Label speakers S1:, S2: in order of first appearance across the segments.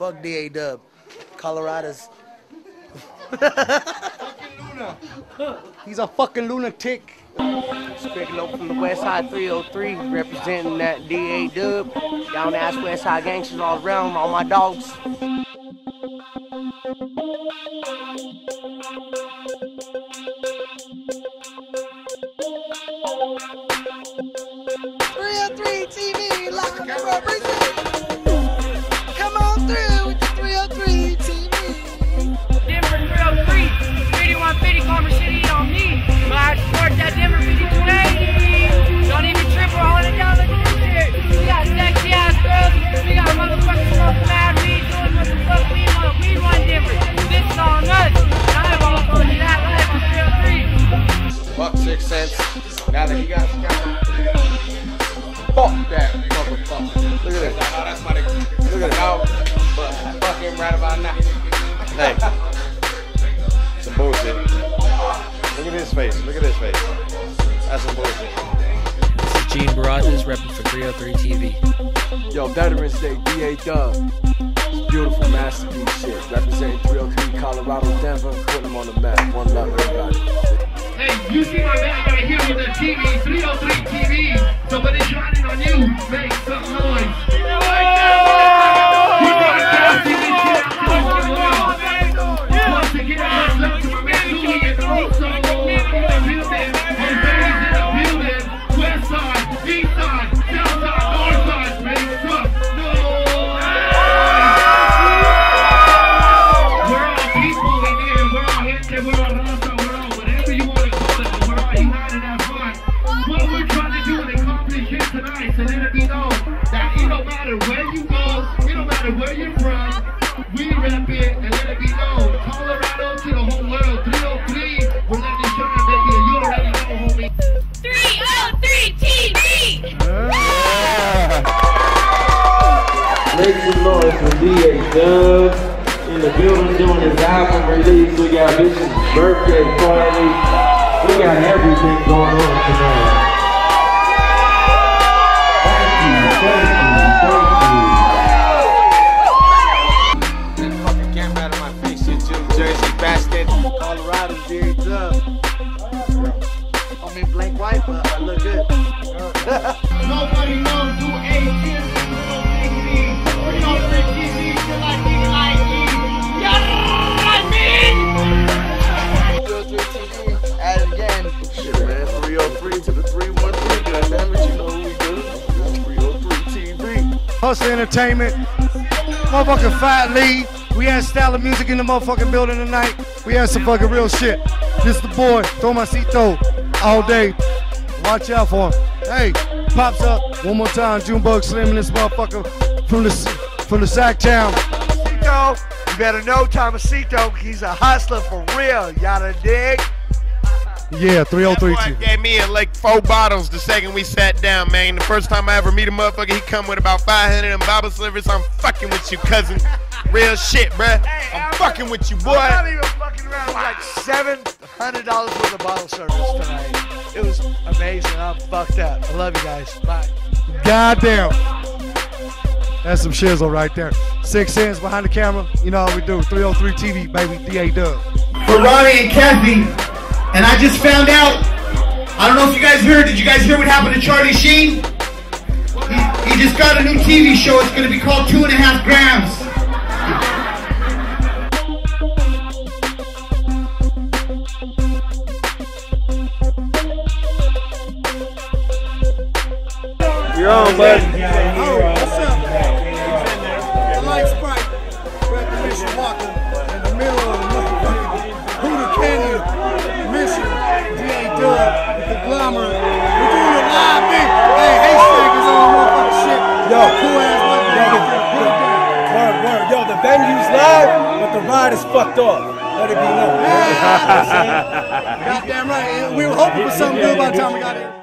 S1: Fuck D-A-Dubb. Colorado's. He's a fucking lunatic.
S2: Big Low from the West Side 303, representing that D-A-Dubb. Down ass West Side gangsters all around, all my dogs.
S1: Three oh three TV, live represent. 303.
S3: Buck Sik Sence. Now that he got, fuck that motherfucker. Look at this. Oh, that's my nigga. Look at dog. But fuck him right about now.
S4: Hey. Some bullshit. Look at his face. Look at his face. That's some bullshit.
S5: This is Gene Barajas, repping for 303 TV.
S6: Yo, Veterans Day, D-A-Dubb. Beautiful masterpiece shit. Representing 303 Colorado, Denver, putting them on the map. One love, everybody.
S7: Hey, you see my man right here with the TV, 303 TV. So when it's shining on you, make some noise. In the building
S8: doing his album release. We got Bishop's birthday party. We got everything going on tonight.
S9: Entertainment. Motherfucking Fat Lead. We had style of music in the motherfucking building tonight. We had some fucking real shit. This the boy, Tomasito, all day. Watch out for him. Hey, pops up one more time. Junebug slamming this motherfucker from the from the sack town.
S1: You better know Tomasito. He's a hustler for real. Y'all dig?
S9: Yeah, three
S3: zero
S9: three
S3: two me and like four bottles the second we sat down, man. The first time I ever meet a motherfucker, he come with about 500 and Bible slivers. I'm fucking with you, cousin. Real shit, bruh. Hey, I'm, I'm, fucking with you, boy.
S1: I'm not even fucking around. Wow. Like seven hundred dollars worth of bottle service tonight. It was amazing. I'm fucked up. I love you guys. Bye.
S9: Goddamn. That's some shizzle right there. Sik Sence behind the camera. You know how we do. 303 TV, baby. D-A-Dubb.
S7: For Ronnie and Kathy, and I just found out I don't know if you guys heard, did you guys hear what happened to Charlie Sheen? He, he just got a new TV show. It's going to be called Two and a Half Grams.
S8: You're on, bud.
S6: Venue's live, but the ride is fucked off. Let it be known.
S9: Goddamn right. We were hoping for something good by the time we got here.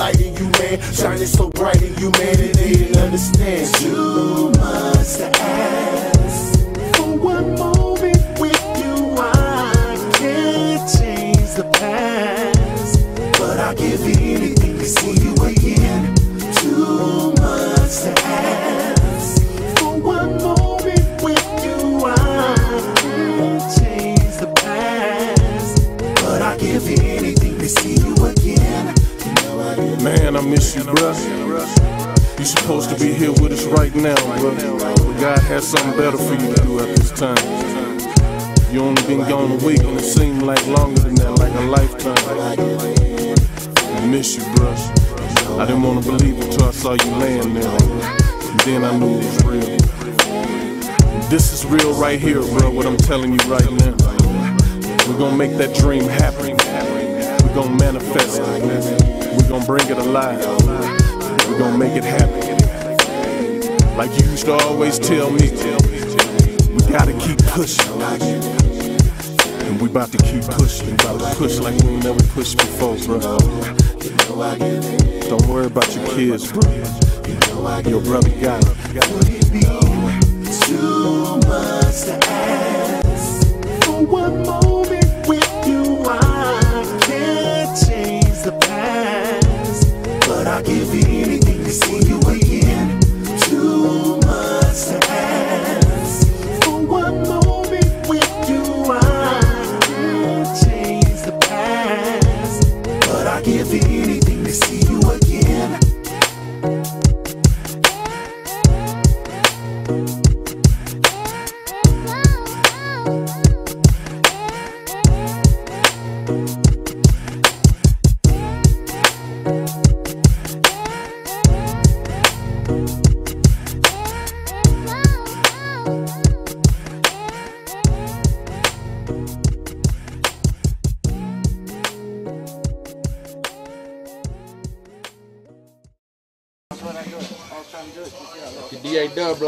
S10: Light in you, man, shining so bright in you, man, and didn't understand.
S11: Too much to ask for one moment with you. I can't change the past, but I'll give anything to see you again. Too much to ask
S10: Man, I miss you, bruh. You supposed to be here with us right now, bruh. But God has something better for you to do at this time. You only been gone a week and it seemed like longer than that, like a lifetime. I miss you, bruh. I didn't want to believe it till I saw you laying there. And then I knew it was real. This is real right here, bro, what I'm telling you right now. We're gonna make that dream happen. We're gonna manifest it. Gonna bring it alive. We're gonna make it happen. Like you used to always tell me, we gotta keep pushing. And we about to keep pushing. About to push like we never pushed before, bro. Don't worry about your kids, bro. Your brother got it.
S11: Too much to ask for one moment see you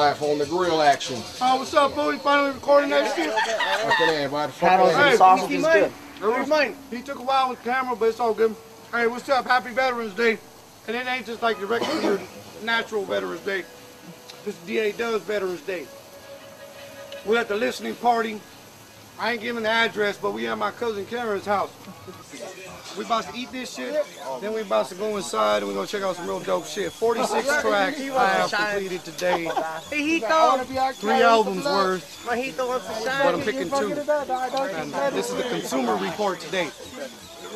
S12: Life on the grill action.
S9: Oh, what's up, fool? You finally recording that shit?
S12: I can everybody
S7: Paddles and
S9: Hey,
S7: sausage
S9: Mickey
S7: is
S9: Mike.
S7: good.
S9: Where's mine? He took a while with the camera, but it's all good. Hey, what's up? Happy Veterans Day. And it ain't just like the regular natural Veterans Day. This DA does Veterans Day. We're at the listening party. I ain't giving the address, but we at my cousin Karen's house. We about to eat this shit, then we about to go inside and we're gonna check out some real dope shit. 46 tracks I have completed today. Three albums worth, but I'm picking two. And uh, this is the consumer report today.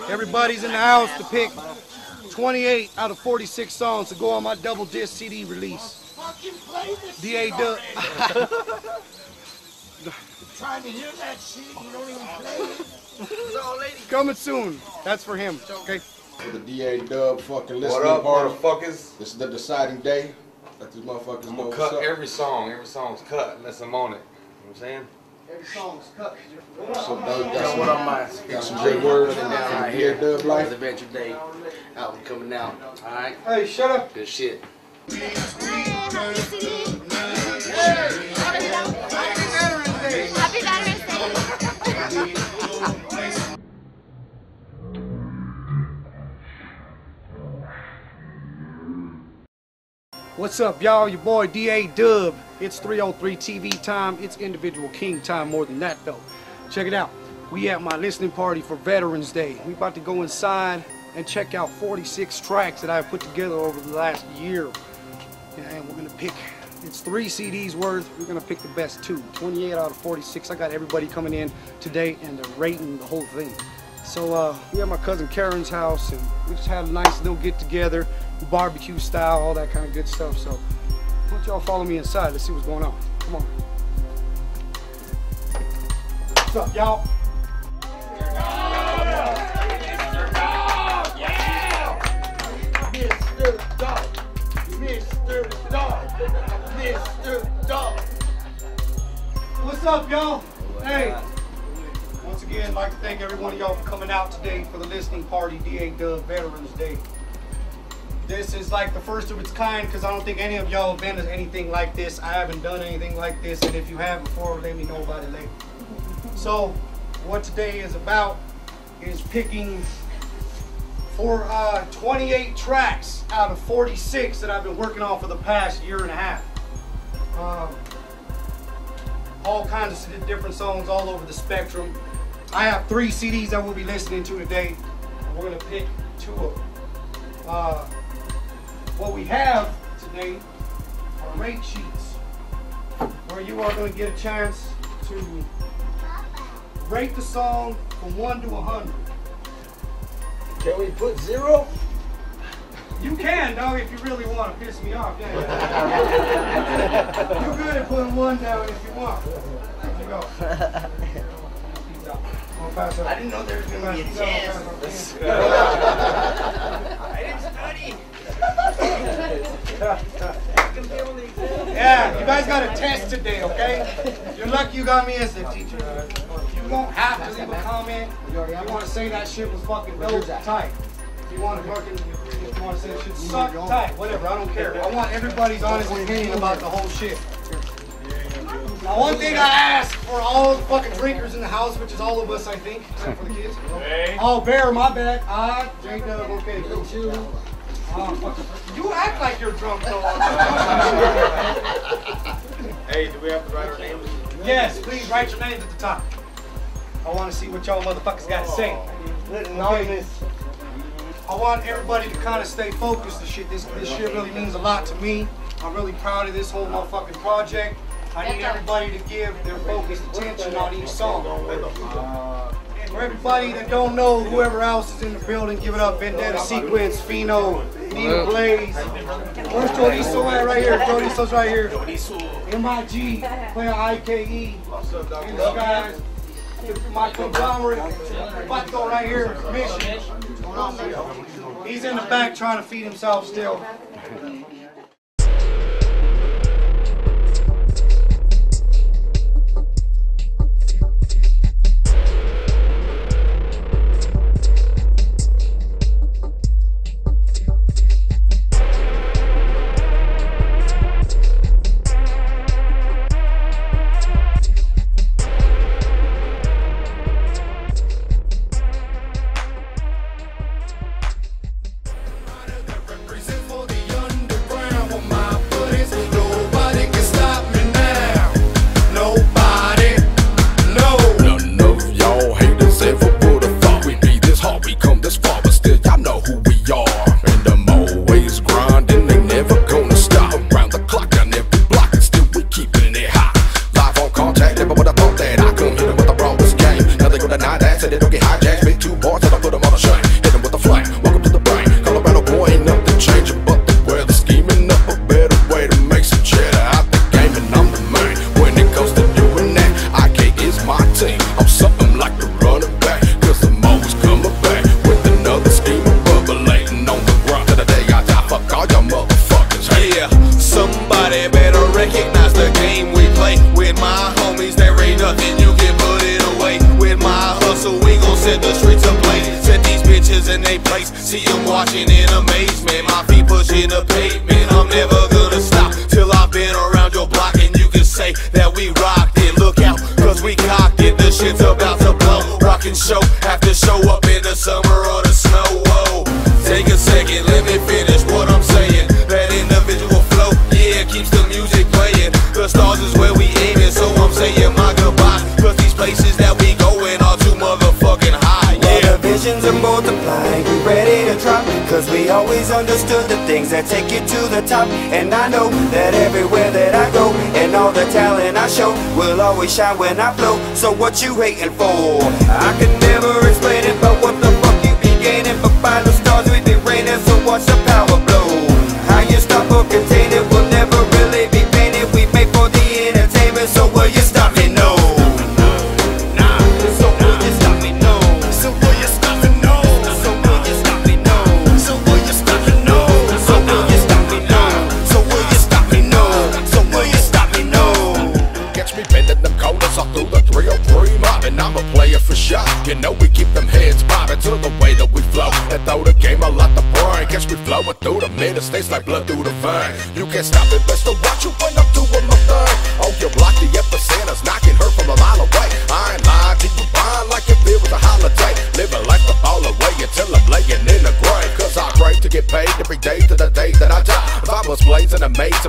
S9: Everybody's in the house to pick 28 out of 46 songs to go on my double disc CD release. D-A-Dubb.
S13: Trying to hear that shit, you don't even play it.
S9: Coming soon. That's for him. Okay.
S12: For the D-A-Dubb fucking listening
S4: What up,
S12: party.
S4: motherfuckers?
S12: This is the deciding day. Let these motherfuckers
S4: I'm
S12: know
S4: gonna
S12: what's
S4: cut
S12: up.
S4: every song. Every song's cut unless I'm on it. You know what I'm saying?
S9: Every song's cut.
S12: So Doug got
S2: Got
S12: some,
S2: one on my
S12: got some good words
S2: Put it
S12: for
S2: down
S12: the
S2: right
S12: DA. Dub life.
S2: Adventure Day album coming out. All right.
S9: Hey, shut up.
S2: Good shit.
S14: Happy Veterans Day.
S9: What's up, y'all? Your boy D-A-Dubb. It's 303 TV time. It's individual king time more than that, though. Check it out. We at my listening party for Veterans Day. We about to go inside and check out 46 tracks that I've put together over the last year. And we're gonna pick, it's three CDs worth. We're gonna pick the best two. 28 out of 46. I got everybody coming in today and they're rating the whole thing. So uh, we at my cousin Karen's house and we just had a nice little get together, barbecue style, all that kind of good stuff. So why don't y'all follow me inside? Let's see what's going on. Come on. What's up, y'all?
S13: Dog.
S9: What's up, y'all? Hey. Once again, I'd like to thank every one of y'all for coming out today for the listening party, D-A-Dubb Veterans Day. This is like the first of its kind because I don't think any of y'all have been to anything like this. I haven't done anything like this, and if you have before, let me know about it later. So, what today is about is picking for uh, 28 tracks out of 46 that I've been working on for the past year and a half. Um, all kinds of different songs all over the spectrum. I have three CDs that we'll be listening to today. We're gonna pick two of them. Uh, what we have today are rate sheets where you are gonna get a chance to rate the song from one to a hundred.
S2: Can we put zero?
S9: You can, dog, if you really want to piss me off. Yeah, yeah. You're good at putting one down if you want. There you go. I'll pass up.
S2: I didn't know there was gonna be a
S9: Pass
S2: chance.
S9: up, pass up.
S2: I didn't study.
S9: Yeah, you guys got a test today, okay? You're lucky you got me as the teacher. You won't have to leave a comment. You want to say that shit was fucking dope, tight. If you want to fucking, if you want to say that shit sucked, tight, whatever, I don't care. I want everybody's honest opinion about the whole shit. Now, one thing I ask for all the fucking drinkers in the house, which is all of us, I think, except for the kids. Oh, Bear, my bad. Ah, J-Dub, okay, cool. Ah, fuck. You act like you're drunk, though.
S4: Hey, do we have to write our names?
S9: Yes, please write your names at the top. I want to see what y'all motherfuckers got to say. Okay. I want everybody to kind of stay focused. This shit, this, this shit really means a lot to me. I'm really proud of this whole motherfucking project. I need everybody to give their focused attention on each song. Uh, for everybody that don't know, whoever else is in the building, give it up. Vendetta Sequence, Fino, Nina Blaze. Where's Chorizo at right here? Chorizo's right here. MIG, playing IKE. These guys. My conglomerate, Pato right here, Mission. He's in the back trying to feed himself still.
S15: Are
S16: multiplying, we ready to drop Cause we always understood the things that take you to the top. And I know that everywhere that I go And all the talent I show Will always shine when I flow. So what you hating for? I can never explain it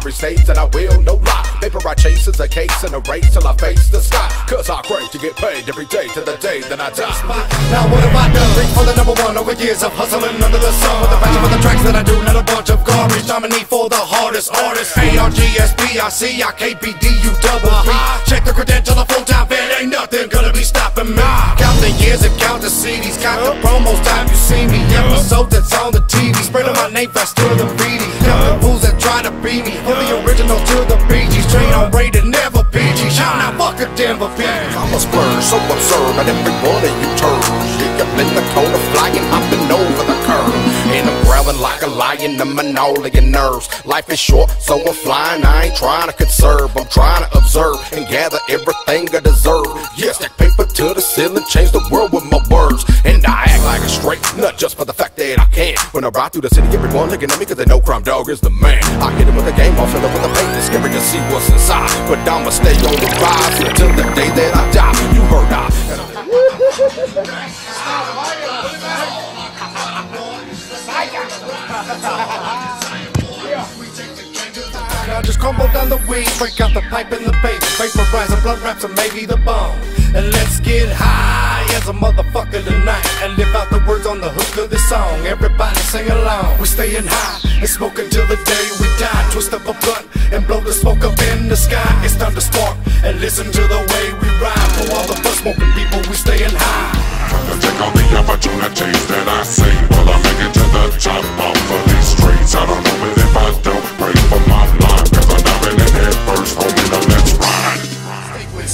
S15: every stage that I will, no lie. Paper I chase is a case and a race till I face the sky. Cause I crave to get paid every day to the day that I die.
S17: Now what have I done? For the number one over years of hustling under the sun. With the passion for the tracks that I do, not a bunch of garbage. Nominee for the hardest artist. A-R-G-S-B-I-C-I-K-B-D-U double B Check the credential, a full-time fan, ain't nothing gonna be stopping me. Count the years and count the CDs Count the promos, time you see me. Episode that's on the TV Spreading my name fast to the beaty Count the fools that try to beat me original to the Gees Train on rated, never PG Shout out, fuck a Denver Beat
S15: I'm a splurge, so absurd at every one of you Shit up in the flying, hopping over the curb Like a lion, I'm an your nerves Life is short, so I'm flying, I ain't trying to conserve. I'm trying to observe and gather everything I deserve. Yeah, stack paper to the ceiling, change the world with my words. And I act like a straight nut just for the fact that I can. When I ride through the city, everyone looking at me cause they know Cryme Dawg is the man. I hit him with the game off, fill up with the paint, it's scary to see what's inside. But I'ma stay on the rise until the day that I die. You heard I
S17: Now just crumble down the weed, break out the pipe and the vaporize the blunt wraps and maybe the bone. And let's get high as a motherfucker tonight and live out the words on the hook of the song. Everybody sing along. We're staying high and smoke until the day we die. Twist up a blunt and blow the smoke up in the sky. It's time to spark and listen to the way we ride. For all the bus smoking people, we staying high.
S18: Tryna take all the opportunities that I see Will I make it to the top off of these streets? I don't know, if I don't,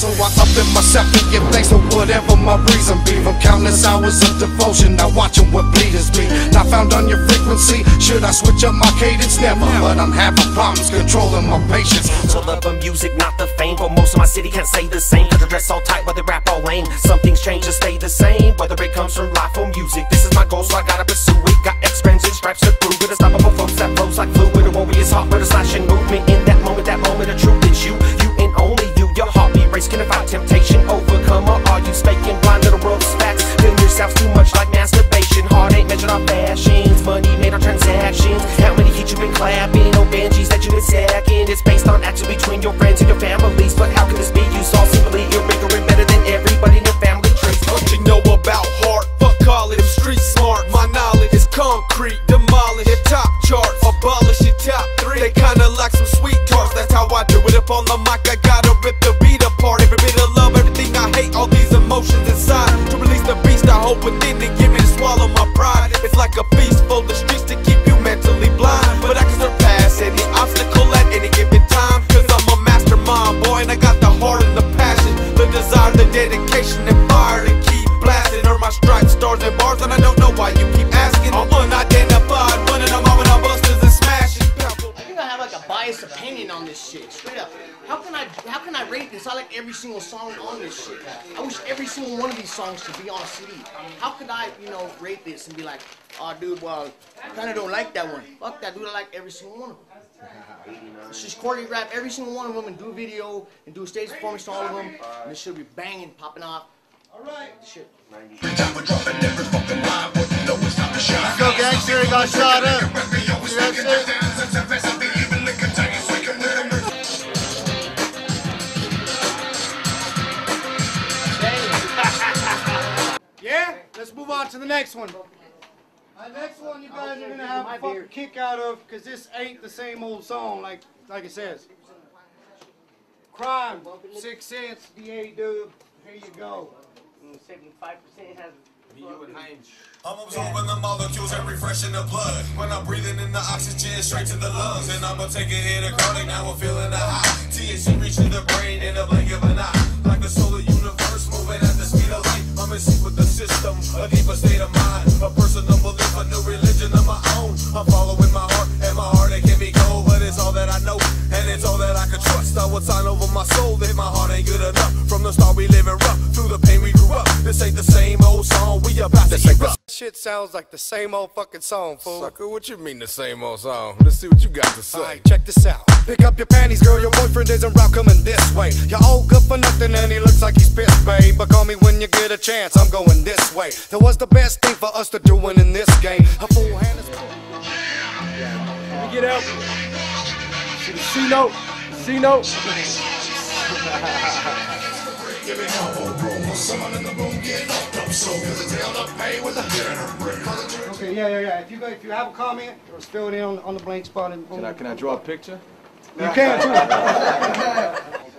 S17: So I up in myself and give thanks to whatever my reason be. From countless hours of devotion, now watching what bleeders be. Not found on your frequency. Should I switch up my cadence? Never, but I'm having problems controlling my patience.
S19: So love of music, not the fame. But most of my city can't say the same. Cause they dress all tight, but they rap all lame. Some things change and stay the same. Whether it comes from life or music. This is my goal, so I gotta pursue it. Got X friends and stripes to prove it. Unstoppable folks that flows like fluid. Be as hot, but a slashing movement. In that moment, that moment of truth is you. You and only you. Your heartbeat race can fight temptation. Overcome or are you faking blind little world facts? Fill yourself too much like masturbation. Heart ain't measured on fashions. Money made on transactions. How many hits you been clapping? No Benjis that you been sacking. It's based on action between your friends and your families. But how can this be? You saw simply you're bigger better than everybody in your family tree.
S15: What you know about heart? Fuck all it, I'm street smart. My knowledge is concrete, demolish your top charts, abolish your top three. They kinda like some sweet
S20: shit. Could I, you know, rate this and be like, oh dude, well, I kinda don't like that one. Fuck that dude, I like every single one of them. Let's just choreograph every single one of them and do a video and do a stage performance to all of them. And this should be banging, popping off. Alright. Shit.
S17: Let's go, gangster. He got shot up. See that shit?
S21: Let's move on to the next one. Uh, next one you guys are gonna have a fucking kick out of because this ain't the same old song like like it says. Cryme, Sik Sence, DA Dub. Here you go.
S20: Seventy-five percent has.
S22: I'm absorbing the molecules and refreshing the blood. When I'm breathing in the oxygen straight to the lungs. And I'ma take a hit of chronic, now I'm feeling the high. THC reaching the brain in the blink of an eye. Like the solar universe moving at the speed of light. I'm in sync with the system, a deeper state of mind. A personal belief, a new religion of my own. I'm following my I can trust. I would sign over my soul if my heart ain't good enough. From the start we living rough, through the pain we grew up. This ain't the same old song, we about this to erupt.
S23: Shit sounds like the same old fucking song, fool.
S12: Sucker, what you mean the same old song? Let's see what you got to say.
S23: Alright, check this out. Pick up your panties, girl. Your boyfriend isn't route coming this way. You're all good for nothing, and he looks like he's pissed, babe. But call me when you get a chance. I'm going this way. That was the best thing for us to doing in this game. A full hand is
S6: Let me get out. See the C note. C note.
S21: Okay, yeah, yeah, yeah. If you if you have a comment, just fill it in on, on the blank spot. And
S24: Can I, can I draw a picture?
S21: You can too.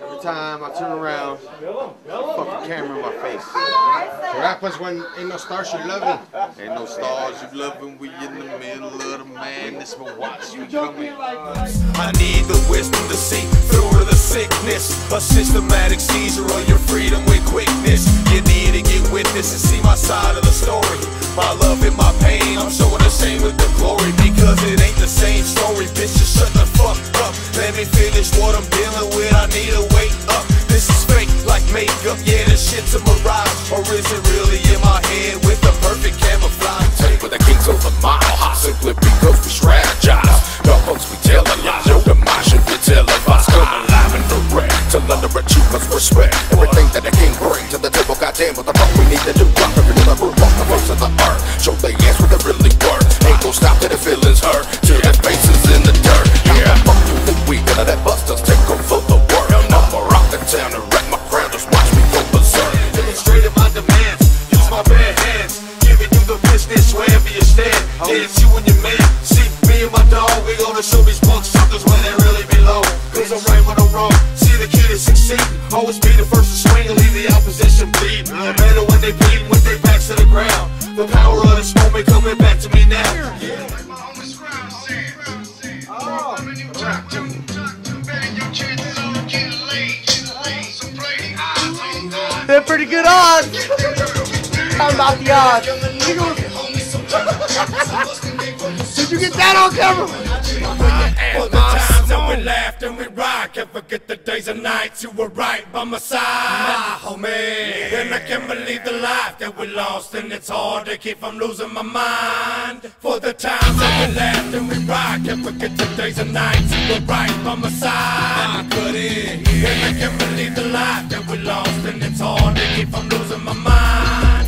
S24: Every time I turn around, fucking camera in my face.
S25: So that was when ain't no stars you loving.
S26: Ain't no stars you loving, we in the middle of the madness, but watch you coming.
S22: I need the wisdom to see through to the sickness. A systematic seizure of your freedom with quickness. You need to get with this and see my side of the story. My love and my pain, I'm showing the same with the glory. Because it ain't the same story, bitch, just shut the fuck up. Let me finish what I'm dealing with, I need to wake up. This is fake, like makeup, yeah, this shit's a mirage. Or is it really in my head with the perfect camouflage?
S9: Take with the kings of the mile, simply because we strategize. The folks we tell a lie, your demise should be televised. Come alive and direct, till under achievements respect. Everything that the king bring to the table, goddamn, what the fuck we need to do. Drop every group off the face of the earth. Show they ass what they really worth. Ain't gon' stop till the feelings hurt, till their faces in the dirt. Yeah, fuck you think we gonna let busters take over the world? I'ma rock the town and wreck my crown, just watch me go berserk.
S22: Illustrating my demands, use my bare hands. Giving you the business wherever you stand. It's you and your man. See, me and my dog, we gonna show these punk suckers where they really belong. Cause I'm right when I'm wrong. See the kid is succeeding. Always be the first to swing and leave the opposition bleed. Better when they bleed with their backs to the ground. The power of this moment coming back to me now. Yeah.
S17: They're pretty good odds. How about the odds? Did you get that on camera?
S9: The times that we laughed and we rock Can't forget the days and nights you were right by my side My homie And I can't believe the life that we lost And it's hard to keep from losing my mind For the times that we laughed and we rock Can't forget the days and nights you were right by my side And I can't believe the life that we lost And it's hard to keep from losing my mind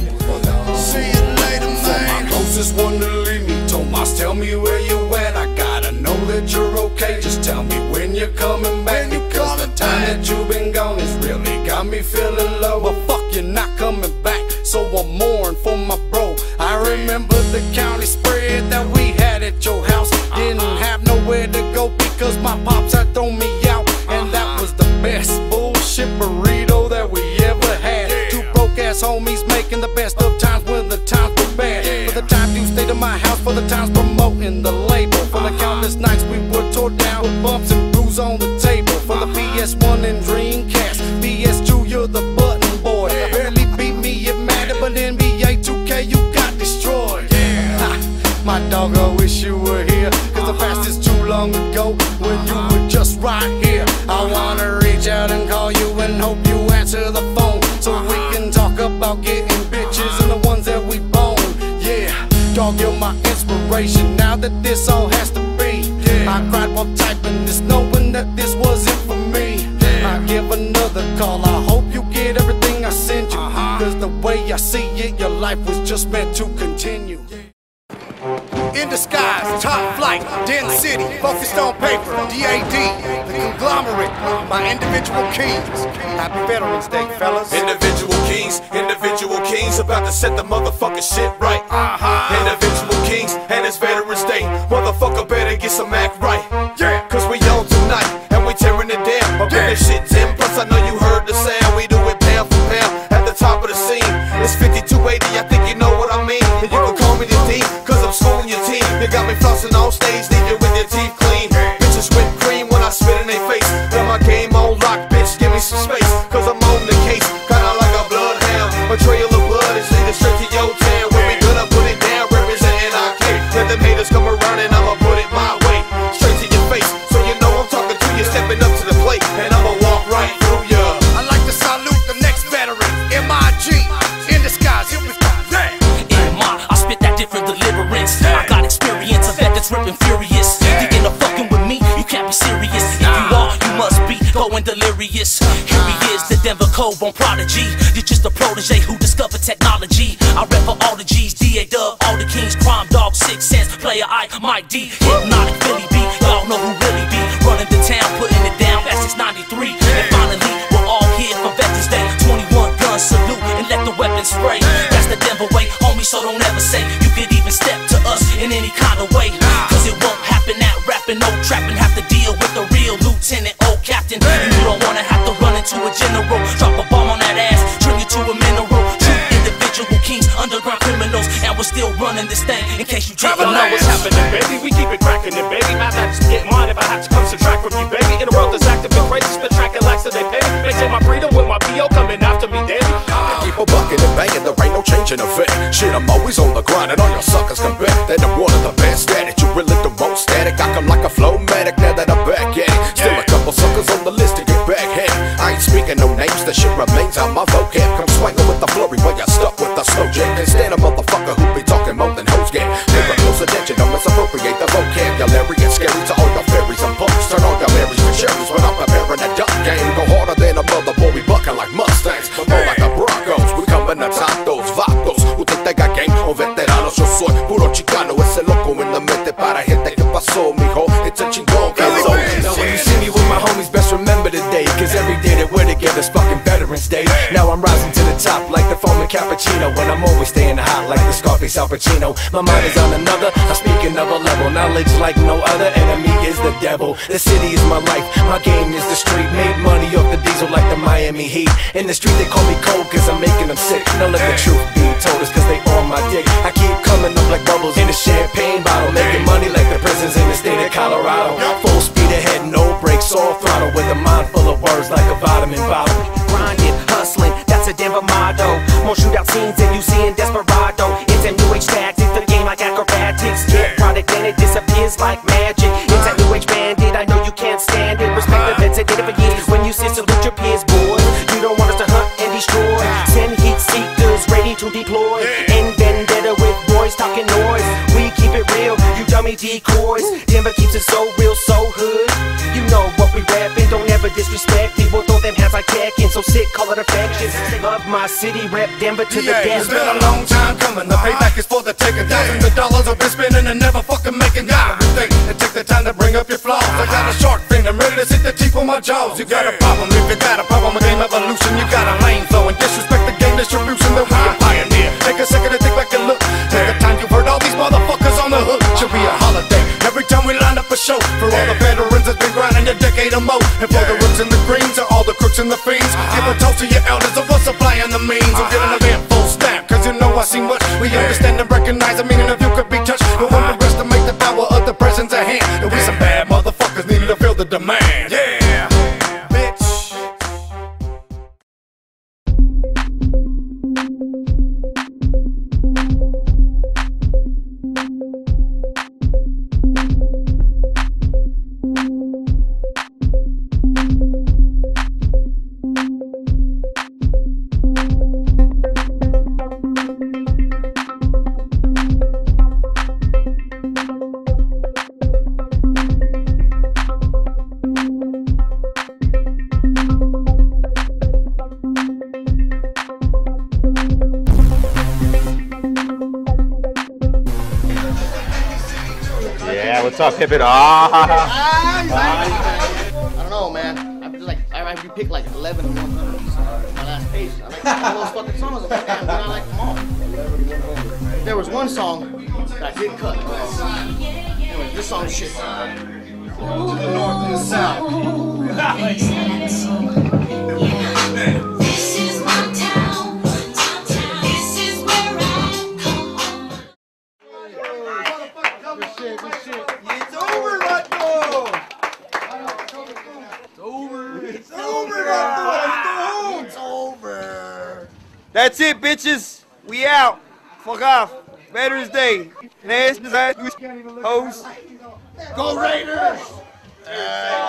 S22: See you later, man.
S9: For My closest one to leave me. Tomas, tell me where you at. I gotta know that you're okay. Tell me when you're coming back. Because the time that you've been gone has really got me feeling low. But fuck, you're not coming back. So I'm desperation now that this all has to be. Yeah. I cried while typing this, knowing that this wasn't for me. Yeah. I give another call, I hope you get everything I sent you. Uh -huh. Cause the way I see it, your life was just meant to continue. In disguise, top flight, dense city, focused on paper, DAD, the conglomerate, my individual keys. Happy Veterans Day, fellas.
S22: Individual keys, individual keys, about to set the motherfucking shit right.
S17: Uh-huh. Individual and
S27: it's veteran state. Mother
S19: Al Pacino. My mind is on another, I'm speaking level. Knowledge like no other, enemy is the devil. The city is my life, my game is the street. Made money off the diesel like the Miami Heat. In the street they call me cold cause I'm making them sick. Now let the truth be told us cause they on my dick. I keep coming up like bubbles in a champagne bottle. Making money like the prisons in the state of Colorado. Full speed
S17: my city, rep Denver to
S9: yeah, the
S17: death.
S9: It's been a long time coming. The payback is for the taking. Thousands of dollars I've been spending and never fucking making. Gotta rethink and take the time to bring up your flaws. I got a shark fin. I'm ready to hit the teeth on my jaws. You got a problem if you got a problem. A game evolution. You got a lane flowing. Disrespect the game distribution that we a pioneer. Take a second to think back and look. Take the time you've heard all these motherfuckers on the hook. Should be a holiday every time we line up a show for all the and for the roots and the greens and all the crooks and the fiends. Uh-huh. Give a toast to your elders of what's supplying the means. I'm getting a uh-huh. man full snap, cause you know I seen what we understand and recognize the meaning of you could be.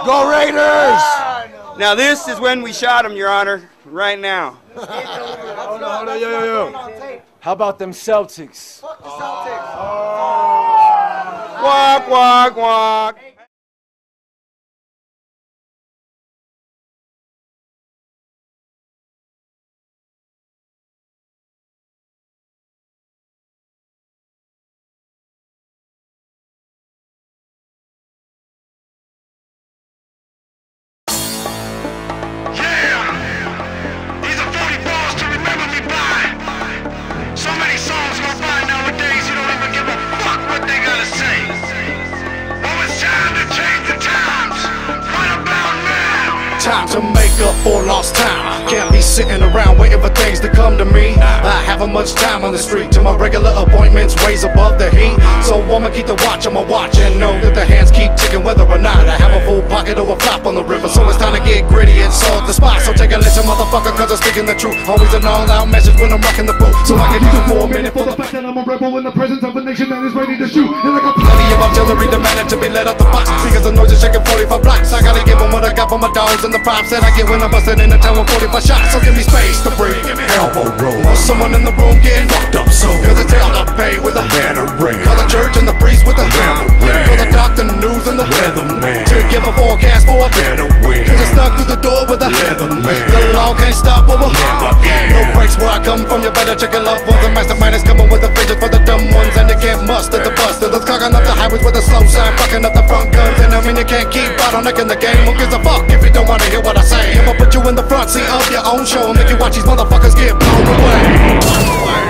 S28: Go Raiders!
S29: Now this is when we shot him, Your Honor. Right now.
S28: Hold on, hold on, yo, yo, yo.
S30: How about them Celtics?
S29: Walk, walk, walk.
S13: Time to
S17: make up for lost time. Can't be sitting around waiting for things to come to me. I haven't much time on the street to my regular appointments, ways above the heat. So I'ma keep the watch on my watch and know that the hands keep ticking whether or not I have a full pocket or a flop on the river. So it's time to get gritty and salt the spot. So take a listen, motherfucker, cause I'm speaking the truth. Always an all out message when I'm rocking the boat. So I can use it for a minute for the fact that I'm a rebel in the presence of a nation that is ready to shoot. And I got plenty of artillery demanding to be let out the box. Because the noise is shaking 45 blocks. I gotta give them what I got for my dogs and the props that I get when I'm busting in the town with 45 shots. So give me space to breathe. Elbow roll. Or someone in the room getting fucked up so. Cause it's hell to pay with a banner ring. Call the church and the priest with a hammer ring. Call the doctor, news, and the weatherman. To give a forecast for a better win. Cause it's stuck through the door with a leatherman. The law can't stop over. No breaks where I come from. You better check your loved ones. The mastermind is coming with the vision for the dumb ones. And they can't muster the busters. That's clogging up the highways with a slow sign. Fucking up the front I mean you can't keep bottlenecking the game. Who gives a fuck if you don't wanna hear what I say? I'ma put you in the front seat of your own show. And make you watch these motherfuckers get blown away.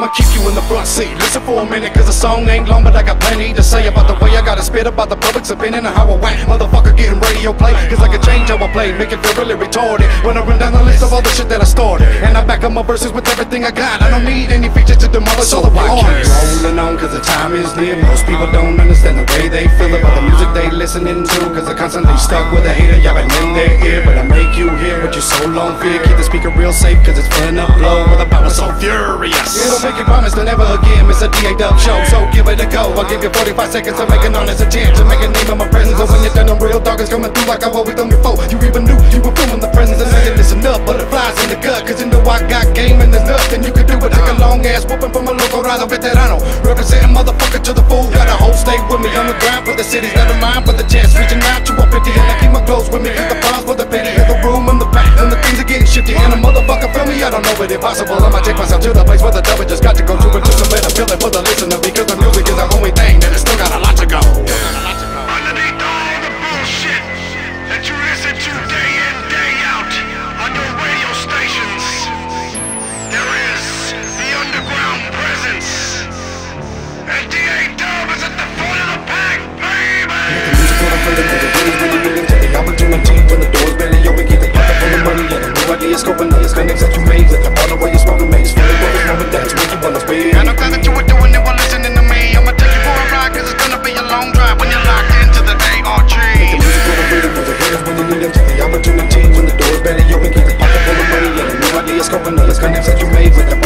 S17: I'ma keep you in the front seat. Listen for a minute, cause the song ain't long, but I got plenty to say about the way I gotta spit about the public's opinion and how I whack. Motherfucker getting radio play, cause I can change how I play, make it feel really retarded. When I run down the list of all the shit that I started, and I back up my verses with everything I got. I don't need any features to demolish all the artists. Rolling on, cause the time is near. Most people don't understand the way they feel about the music they listening to, cause they're constantly stuck with a hater yapping in their ear. But I make you hear what you so long fear. Keep the speaker real safe, cause it's fun to blow with a power so furious. It'll make you promise to never again miss a D-A-Dubb show. So give it a go. I'll give you 45 seconds to make an honest attempt to make a name of my presence. And when you're done, the real dog is coming through like I've always done before. You even knew you were feeling the presence and saying listen up, butterflies in the gut. Cause you know I got game and there's nothing you can do but take a long ass whooping from a local rider veterano. Representing motherfucker to the fool. Got a whole state with me on the ground for the cities are mine. For the chance reaching out to a 50 and I keep my clothes with me. Hit The pause for the pity in the room and the back. And the things are getting shifty. And a motherfucker feel me, I don't know but if possible. I'ma take myself to the place where the devil just got to go to just a better feeling for the listener. Because the music is the only thing that has still got a lot to go.
S13: Underneath all the bullshit that you listen to day in, day out on your radio stations, there is the underground presence. And D-A-Dubb is at the front of the pack, baby!
S17: The opportunity when the doors barely open, keep the pocket full of money and the new ideas, scoping connects that you made. Let the coming, that's
S9: making you wanna be.
S17: I know that you were doing it while listening to me. I'ma take you for a ride, cause it's gonna be a long drive when you're locked into the day or tree. The music
S9: gonna be for the haters when you lead them to the opportunity. When the door
S17: is barely open, get the pocket
S9: full of money. And a new ideas coming, all this connects that you made with the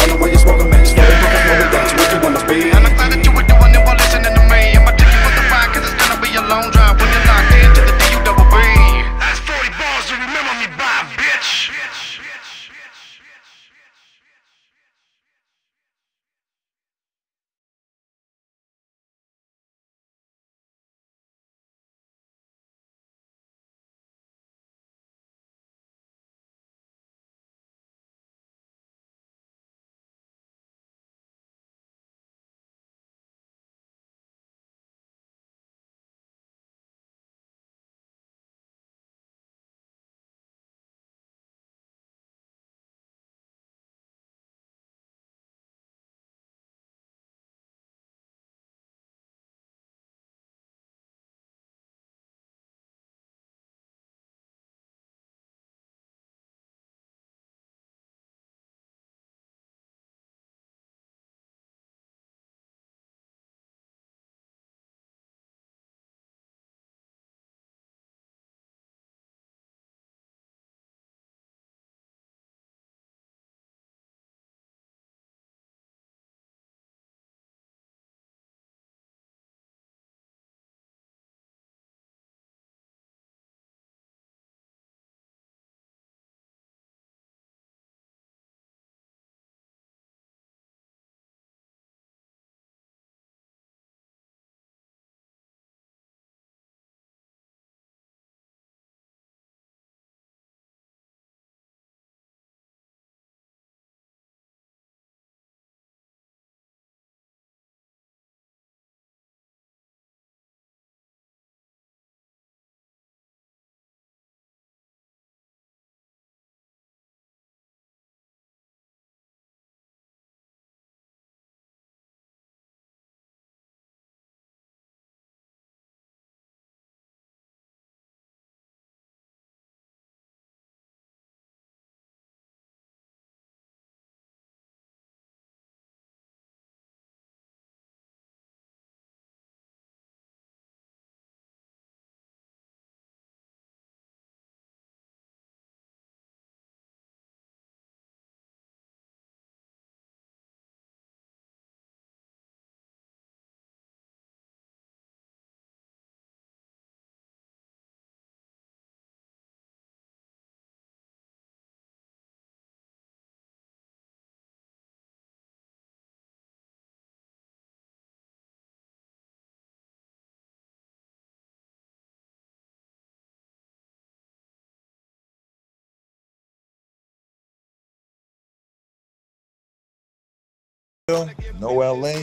S31: no LA,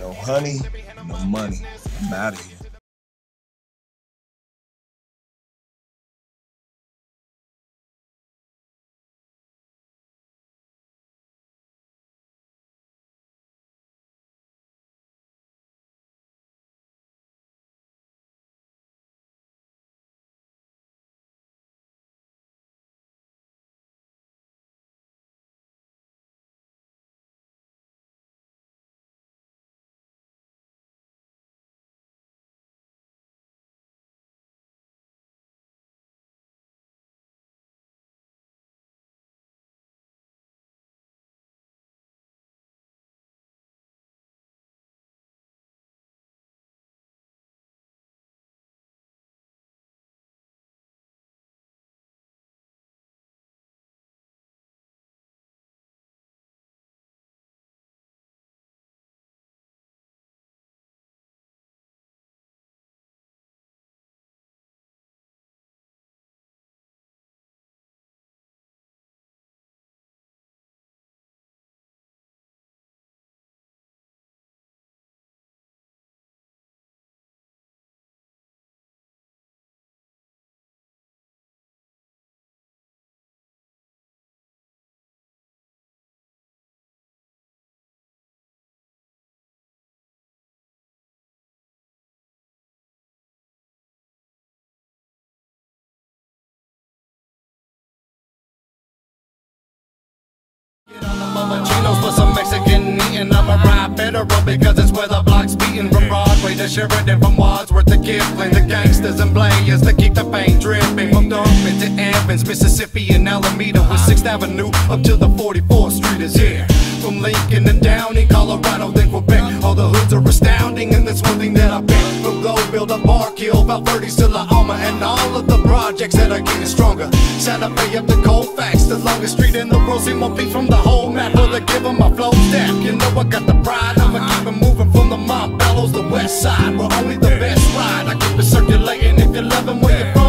S31: no honey, no money. I'm out of here.
S28: Eating. I'm a ride federal because it's where the block's beating from Broadway to Sheridan, from Wadsworth to Kipling. The gangsters and players to keep the pain dripping from Dartmouth to Evans, Mississippi and Alameda with 6th Avenue up to the 44th Street is here. From Lincoln to Downey, Colorado, then Quebec. All the hoods are astounding, and that's one thing that I bet. From Globeville to Park Hill, Valverde to La Alma, and all of the projects that are getting stronger. Santa Fe up to Colfax, the longest street in the world. See more beats from the whole map. Will they give 'em my flow step? You know I got the pride. I'ma keep it moving from the Montbello's, the west side, where only the best ride. I keep it circulating. If you love 'em where you're from,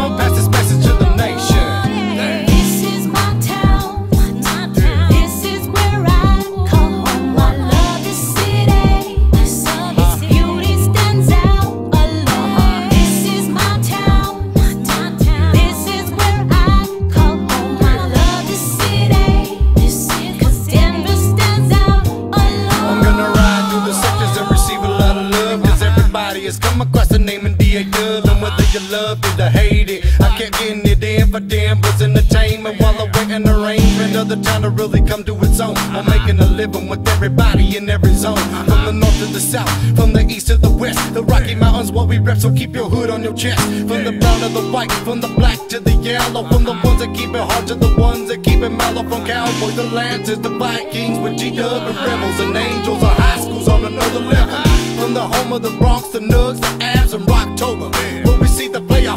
S32: Love
S28: it or hate it, I kept getting it in for Denver's entertainment while awaiting arrangement of the rain, another time to really come to its own. I'm making a living with everybody in every zone. From the north to the south, from the east to the west. The Rocky Mountains, what we rep, so keep your hood on your chest. From the brown to the white, from the black to the yellow. From the ones that keep it hard to the ones that keep it mellow. From cowboys to lancers, the Vikings with G-Dub and rebels and angels. Our high schools on another level. From the home of the Bronx, the Nugs, the Avs, and Rocktober.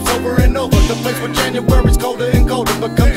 S28: Over and over. The place where January's colder and colder.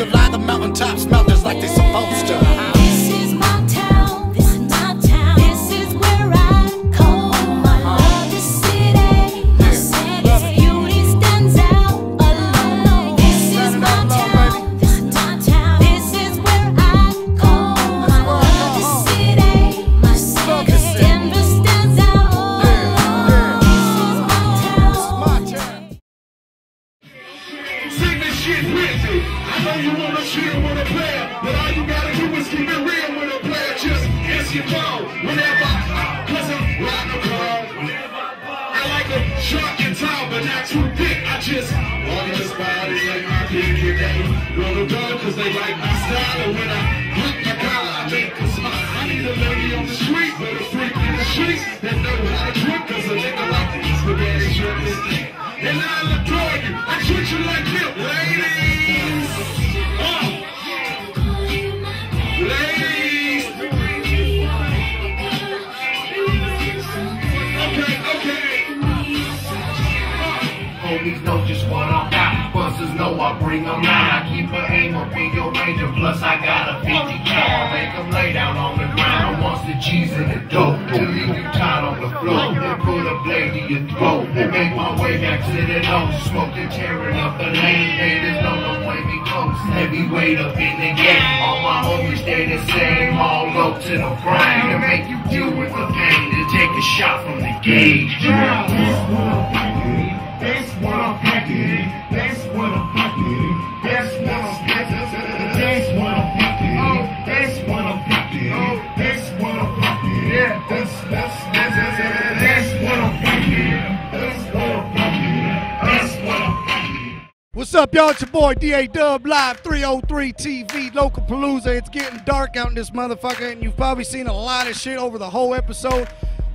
S9: Boy D-A-Dubb Live 303 TV, Local Palooza. It's getting dark out in this motherfucker, and you've probably seen a lot of shit over the whole episode,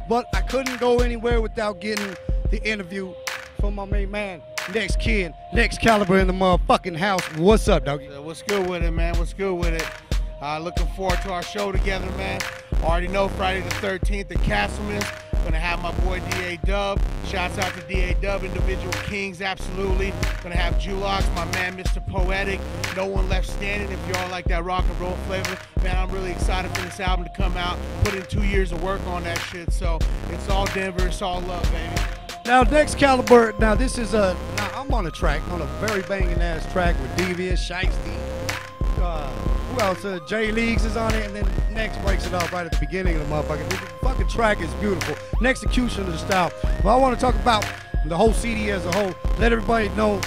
S9: but I couldn't go anywhere without getting the interview from my main man, Next Kid, Next Caliber in the motherfucking house. What's up?
S33: Uh, What's good with it, man? What's good with it? Uh, looking forward to our show together, man. Already know Friday the 13th at Casselman's. My boy D-A-Dubb. Shouts out to D-A-Dubb, individual kings, absolutely. Gonna have Julox, my man, Mr. Poetic. No one left standing. If y'all like that rock and roll flavor, man, I'm really excited for this album to come out. Put in two years of work on that shit, so it's all Denver, it's all love, baby.
S9: Now, Next Caliber, now this is a, now I'm on a track, on a very banging ass track with Devious, Shiesty, uh, Uh, Jay Leagues is on it, and then Next breaks it off right at the beginning of the motherfucker. The fucking track is beautiful. An execution of the style. But I want to talk about the whole CD as a whole. Let everybody know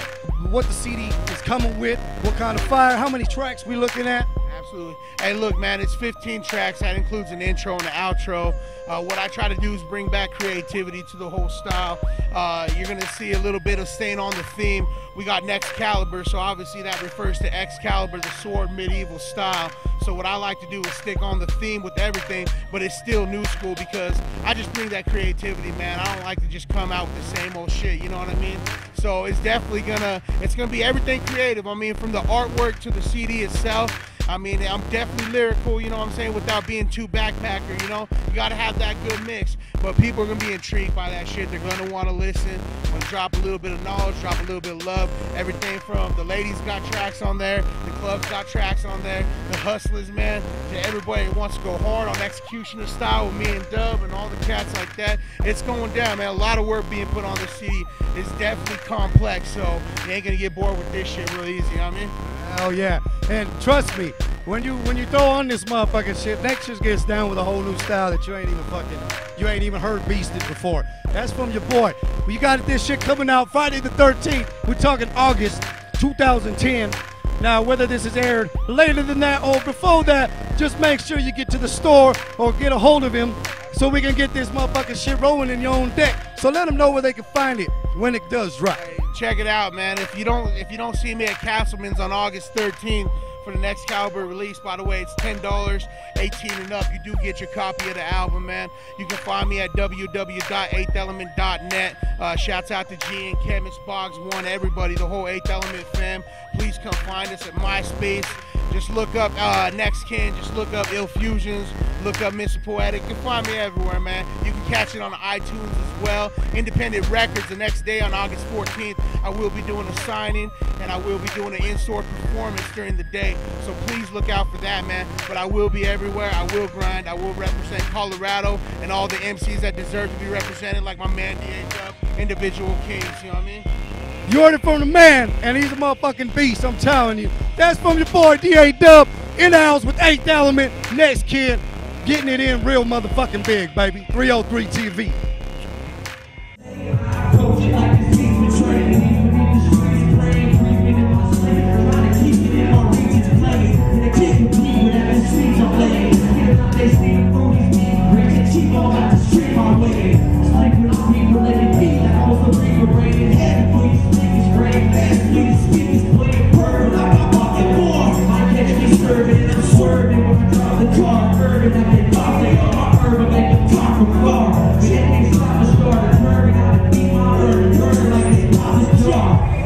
S9: what the CD is coming with, what kind of fire, how many tracks we looking at.
S33: Absolutely. Hey, look, man, it's 15 tracks. That includes an intro and an outro. Uh, what I try to do is bring back creativity to the whole style. Uh, you're going to see a little bit of staying on the theme. We got Next Caliber, so obviously that refers to Excalibur, the sword medieval style. So what I like to do is stick on the theme with everything, but it's still new school because I just bring that creativity, man. I don't like to just come out with the same old shit, you know what I mean? So it's definitely gonna, it's gonna be everything creative. I mean, from the artwork to the CD itself. I mean, I'm definitely lyrical, you know what I'm saying, without being too backpacker, you know? You gotta have that good mix. But people are gonna be intrigued by that shit. They're gonna wanna listen, wanna drop a little bit of knowledge, drop a little bit of love. Everything from the ladies got tracks on there, the clubs got tracks on there, the hustlers, man, to everybody that wants to go hard on executioner style with me and Dub and all the cats like that. It's going down, man. A lot of work being put on the CD. It's definitely complex, so you ain't gonna get bored with this shit real easy, you know what I mean?
S9: Hell yeah. And trust me, when you when you throw on this motherfucking shit, next just gets down with a whole new style that you ain't even fucking you ain't even heard beasted before. That's from your boy. We got this shit coming out Friday the 13th. We're talking August 2010. Now, whether this is aired later than that or before that, just make sure you get to the store or get a hold of him so we can get this motherfucking shit rolling in your own deck. So let them know where they can find it when it does drop.
S33: check it out, man. If you don't if you don't see me at Casselman's on August 13th for the next Caliber release, by the way, it's ten dollars, 18 and up. You do get your copy of the album, man. You can find me at www.eighthelement.net. Uh, shouts out to G and Chemist Boggs One, everybody, the whole Eighth Element fam. Please come find us at MySpace. Just look up uh, Next Kin. Just look up Ill Fusions. Look up Mr. Poetic. You can find me everywhere, man. You can catch it on iTunes as well. Independent Records. The next day on August 14th, I will be doing a signing and I will be doing an in-store performance during the day. So please look out for that, man. But I will be everywhere. I will grind. I will represent Colorado and all the MCs that deserve to be represented, like my man D.A. Individual kings. You know what I mean?
S9: You heard it from the man, and he's a motherfucking beast, I'm telling you. That's from your boy D-A-Dubb in the house with 8th Element, next kid, getting it in real motherfucking big, baby. 303 TV.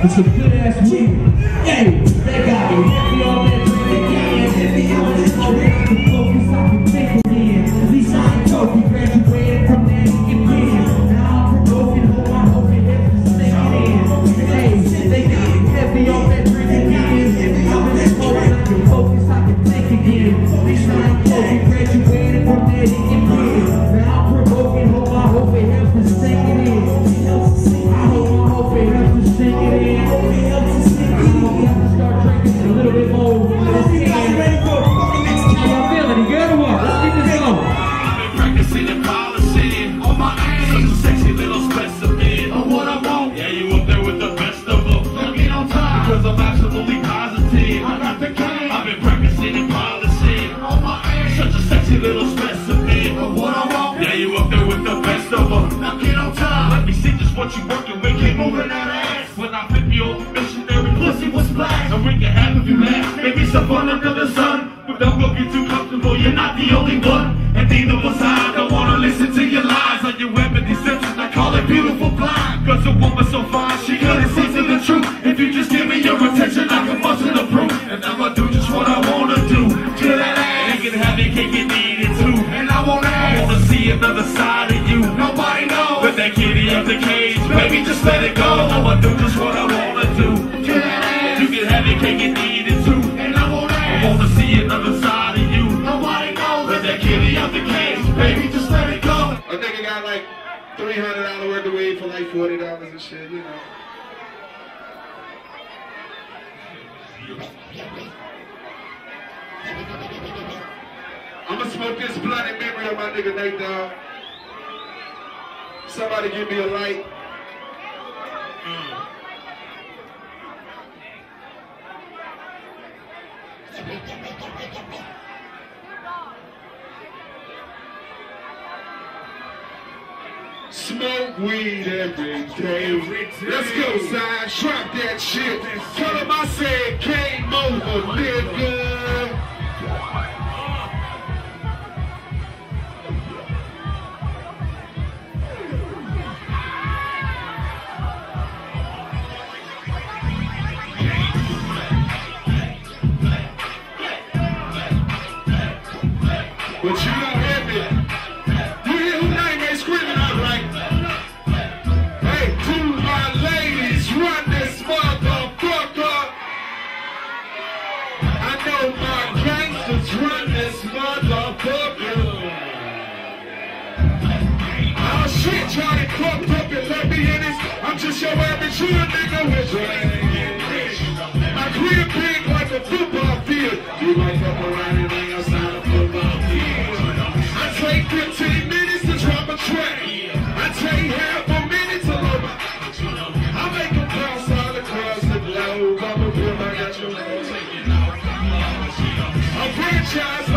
S34: It's a you. Maybe some fun under the sun. But don't go get too comfortable, you're not the only one. And neither was I. Don't wanna listen to your lies or your weapon deceptions. I call it beautiful blind. Cause a woman so fine, she couldn't see to the truth. If you just give me your attention, I can muscle the proof. And I'ma do just what I wanna do. To that ass. You can have it, cake, you need it too. And I wanna I wanna see another side of you. Nobody knows. But that kitty out the cage, baby, just let it go. I'ma do just what
S27: Shit, Johnny clumped up and let me in this. I'm just your average hood nigga with rich. My crib big like a football field. You wake up around and lay outside a football field. I take 15 minutes to drop a track. I take half a minute to load my. I make them bounce all across the globe. I'm a pimp, I got your A franchise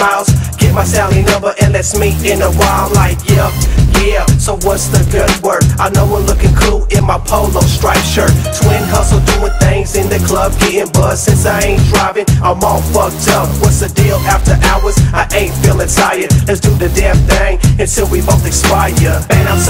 S19: smiles. Get my Sally number and let's meet in a while. Like, yeah, yeah, so what's the good word? I know I'm looking cool in my polo striped shirt. Twin hustle doing things in the club, getting buzz Since I ain't driving, I'm all fucked up. What's the deal after hours? I ain't feeling tired. Let's do the damn thing until we both expire. Man, I'm so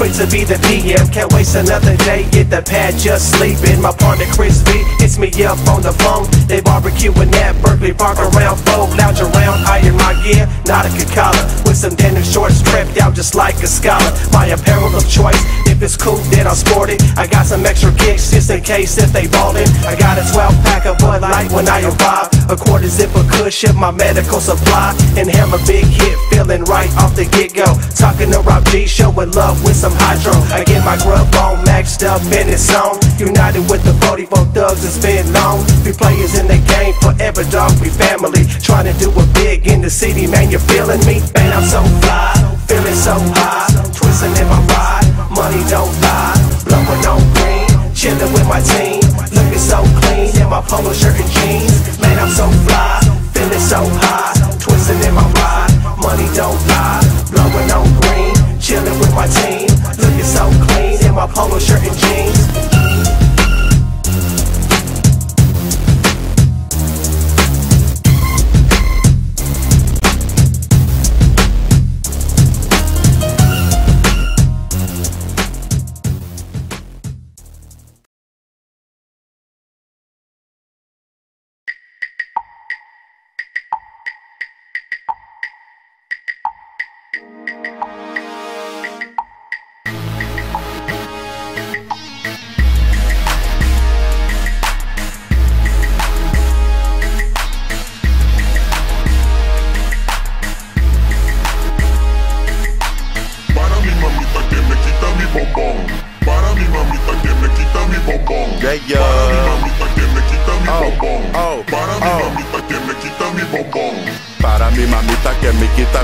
S19: quick to be the PM. Can't waste another day, get the pad just sleeping. My partner Chris B hits me up on the phone. They barbecuing at Berkeley Park around four. Lounge around, iron my gear, not a collar. With some denim shorts strapped out just like a scholar. My apparel of choice, if it's cool, then I'll sport it. I got some extra kicks just in case if they ballin'. I got a 12 pack of Bud Light when I arrive. A quarter zip of Kush if my medical supply. Inhale a big hit, feeling right off the get go. Talking to Rob G, showing love with some hydro. I get my grub on, maxed up in its zone. United with the 44 thugs, it's been long. We players in the game forever, dog. We family. Trying to do it big in the city, man. You feeling me? Man, I'm so fly, feeling so high. Twisting in my ride, money don't lie. Blowing on green, chilling with my team. Looking so clean in my polo shirt and jeans. Man, I'm so fly, feeling so high. Twisting in my ride, money don't lie. Blowing on green, chilling with my team. Looking so clean in my polo shirt and jeans.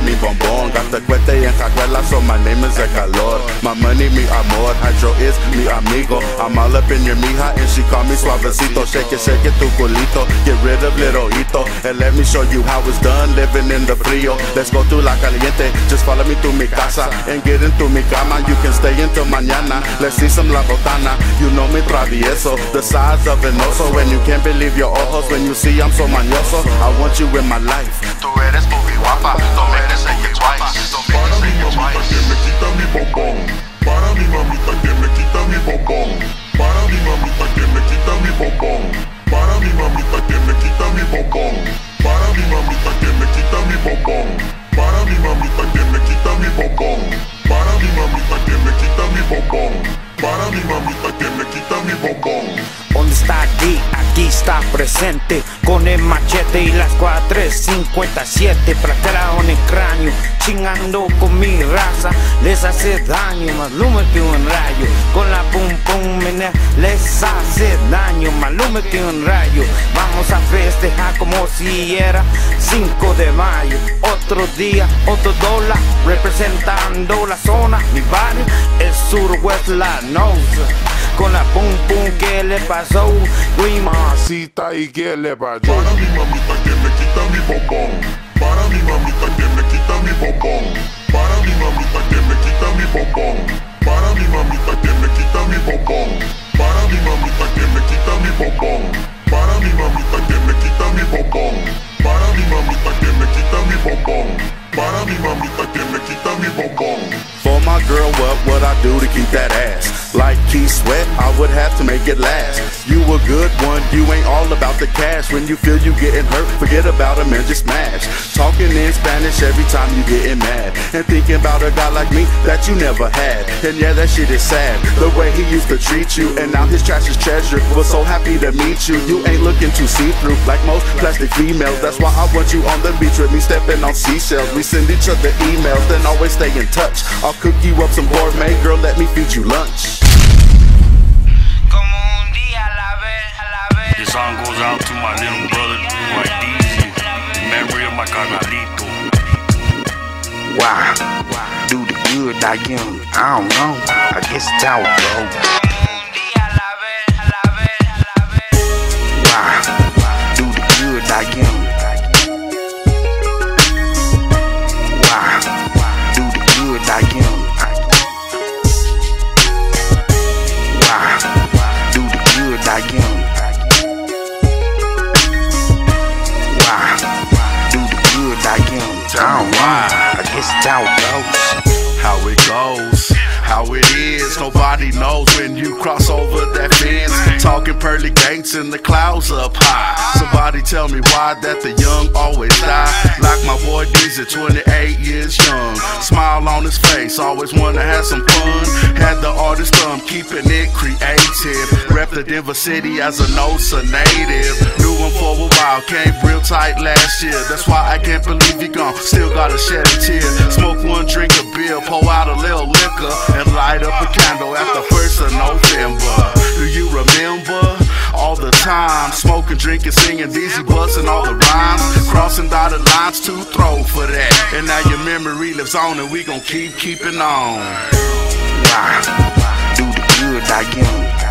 S35: mi
S36: bonbon. Got the so my name is El Calor My money, mi amor, Hydro is mi amigo. I'm all up in your mija and she call me suavecito. Shake it, shake it, tu culito, get rid of little hito And let me show you how it's done, living in the frio Let's go to La Caliente, just follow me to mi casa And get into mi cama, you can stay until mañana. Let's see some La Botana, you know me travieso. The size of an oso, and you can't believe your ojos When you see I'm so mañoso, I want you in my life. Tú eres muy guapa, don't make me say twice It twice
S35: Que me quita mi bombón. Para mi mamita que me quita mi bombón. Para mi mamita que me quita mi bombón. Para mi mamita que me quita mi bombón. Para mi mamita que me quita mi bombón. Para mi mamita que me quita mi bombón. Para mi mamita que me quita mi bombón. Para mi mamita que me quita mi bombón.
S37: ¿Dónde está aquí? Aquí está presente. Con el machete y las 457 Fracturado en el cráneo. Chingando con mi raza Les hace daño. Más lume que un rayo Con la pum pum Les hace daño. Más lume que un rayo Vamos a festejar como si era 5 de mayo. Otro día, otro dólar Representando la zona. Mi barrio, el sur west la con la pum pum que le pasó Uy mamacita y que le pasó
S35: Para mi mamita que me quita mi bombón. Para mi mamita que me quita mi bombón. Para mi mamita que me quita mi bombón. Para mi mamita que me quita mi bombón. Para mi mamita que me quita mi bombón. Para mi mamita que me quita mi bombón. Para mi mamita que me quita mi bombón. Para mi mamita que me quita mi bombón.
S36: For my girl, what would I do to keep that ass? Like Keith Sweat, I would have to make it last. You a good one, you ain't all about the cash. When you feel you getting hurt, forget about him and just smash. Talking in Spanish every time you getting mad. And thinking about a guy like me that you never had. And yeah, that shit is sad. The way he used to treat you, and now his trash is treasure. Was so happy to meet you. You ain't looking too see through like most plastic females. That's why I want you on the beach with me, stepping on seashells. We send each other emails, then always stay in touch. I'll cook you up some gourmet, girl. Let me feed you lunch.
S38: This song goes out to my little brother, White Deezy, in memory of my carnalito.
S37: Why? Do the good I am I don't know I guess it's how it go Why? Do the good I am Ah, it's how it goes. How it goes how it
S36: is. nobody knows when you cross over that fence. Talking pearly gates and the clouds up high. Somebody tell me why that the young always die. Like my boy D's at 28 years young. Smile on his face, always wanna have some fun. Had the artist thumb, keeping it creative. Rep the Denver City as a NOSA native. Knew him for a while, came real tight last year. That's why I can't believe he gone. Still gotta shed a tear. Smoke one drink of beer, pour out a little liquor, and light up a candle at the first of November. Do you remember? All the time, smoking, drinking, singing, DZ busting all the rhymes, crossing dotted lines to throw for that. And now your memory lives on, and we gon' keep keeping on.
S37: Do the good I.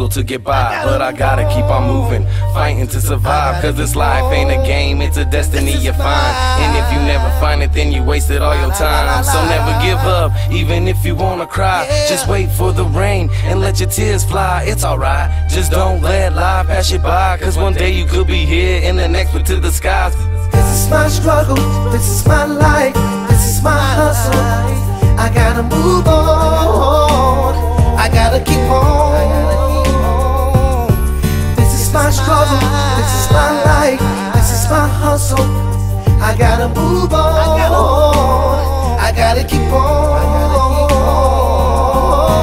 S13: hustle
S39: to get by. But I gotta keep on moving, fighting to survive. Cause this life ain't a game, it's a destiny you find. And if you never find it, then you wasted all your time. So never give up, even if you wanna cry. Just wait for the rain and let your tears fly. It's alright, just don't let life pass you by. Cause one day you could be here and the next one to the skies.
S13: This is my struggle, this is my life, this is my hustle. I gotta move on, I gotta keep on. This is my struggle, this is my life, this is my hustle. I gotta move on, I gotta keep on.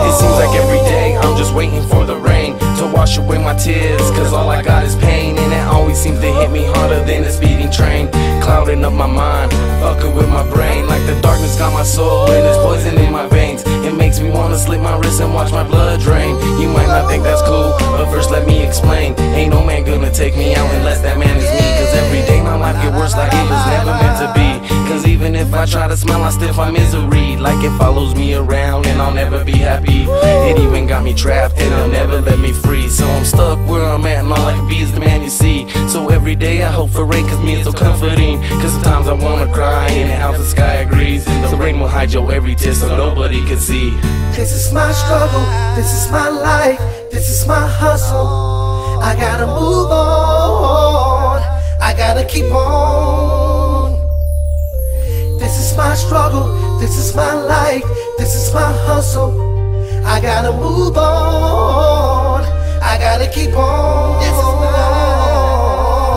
S39: It seems like every day I'm just waiting for the rain to wash away my tears. Cause all I got is pain, and it always seems to hit me harder than a speeding train. Clouding up my mind, fucking with my brain. Like the darkness got my soul, and there's poison in my veins. Makes me wanna slit my wrist and watch my blood drain. You might not think that's cool, but first let me explain. Ain't no man gonna take me out unless that man is me. Cause every day my life get worse like it was never meant to be. Cause even if I try to smile, I still find misery. Like it follows me around and I'll never be happy. It even got me trapped and it'll never let me free. So I'm stuck where I'm at and all I can be is the man you see. So every day I hope for rain cause me it's so comforting. Cause sometimes I wanna cry and helps the sky agrees. The rain will hide your every tear so nobody can see.
S13: This is my struggle, this is my life, this is my hustle. I gotta move on, I gotta keep on. This is my struggle, this is my life, this is my hustle. I gotta move on, I gotta keep on.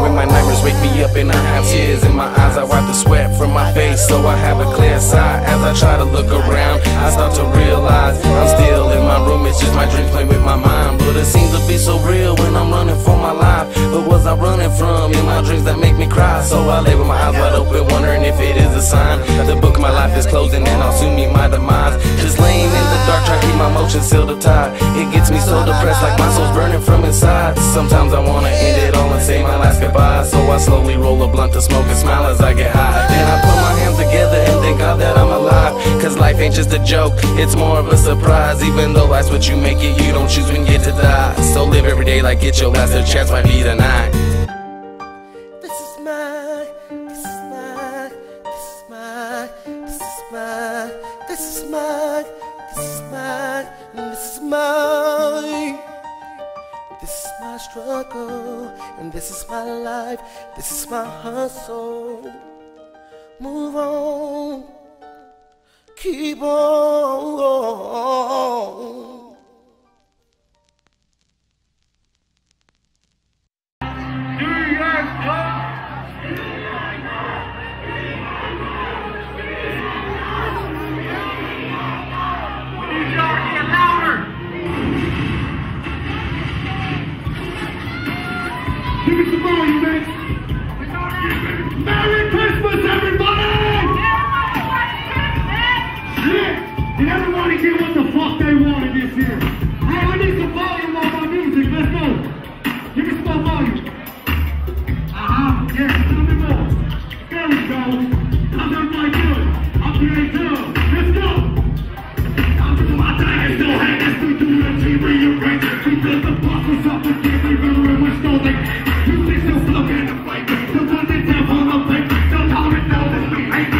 S39: When my nightmares wake me up and I have tears in my eyes, I wipe the sweat from my face so I have a clear sight. As I try to look around, I start to realize I'm still in my room. It's just my dreams playing with my mind, but it seems to be so real when I'm running for my life. But was I running from in my dreams that make me cry? So I lay with my eyes wide open, wondering if it is a sign. The book of my life is closing and I'll soon meet my demise. Just laying in the dark, trying to keep my emotions sealed up tight. It gets me so depressed, like my soul's burning from inside. Sometimes I wanna end it all and say my last goodbye. So I slowly roll a blunt to smoke and smile as I get high. Then I put my hands together and thank God that I'm alive. Cause life ain't just a joke, it's more of a surprise. Even though life's what you make it, you don't choose when you get to die. So live every day like it's your last, a chance might be tonight.
S13: This is my, this is my, this is my, this is my, this is my, this is my, this is my. Struggle, and this is my life, this is my hustle. Move on, keep on.
S28: Give me some volume, man. Merry Christmas, everybody! Yeah! Did everybody get what the fuck they wanted this year? Hey, I need some volume on my music. Let's go. Give me some more volume. Uh-huh. Yeah, little bit more. There we go. How's everybody doing? I'm feeling good. Let's go. I'm doing my thing. Still hanging through the TV. You're right there. Because the boss was up with me. Remember was stolen. You know that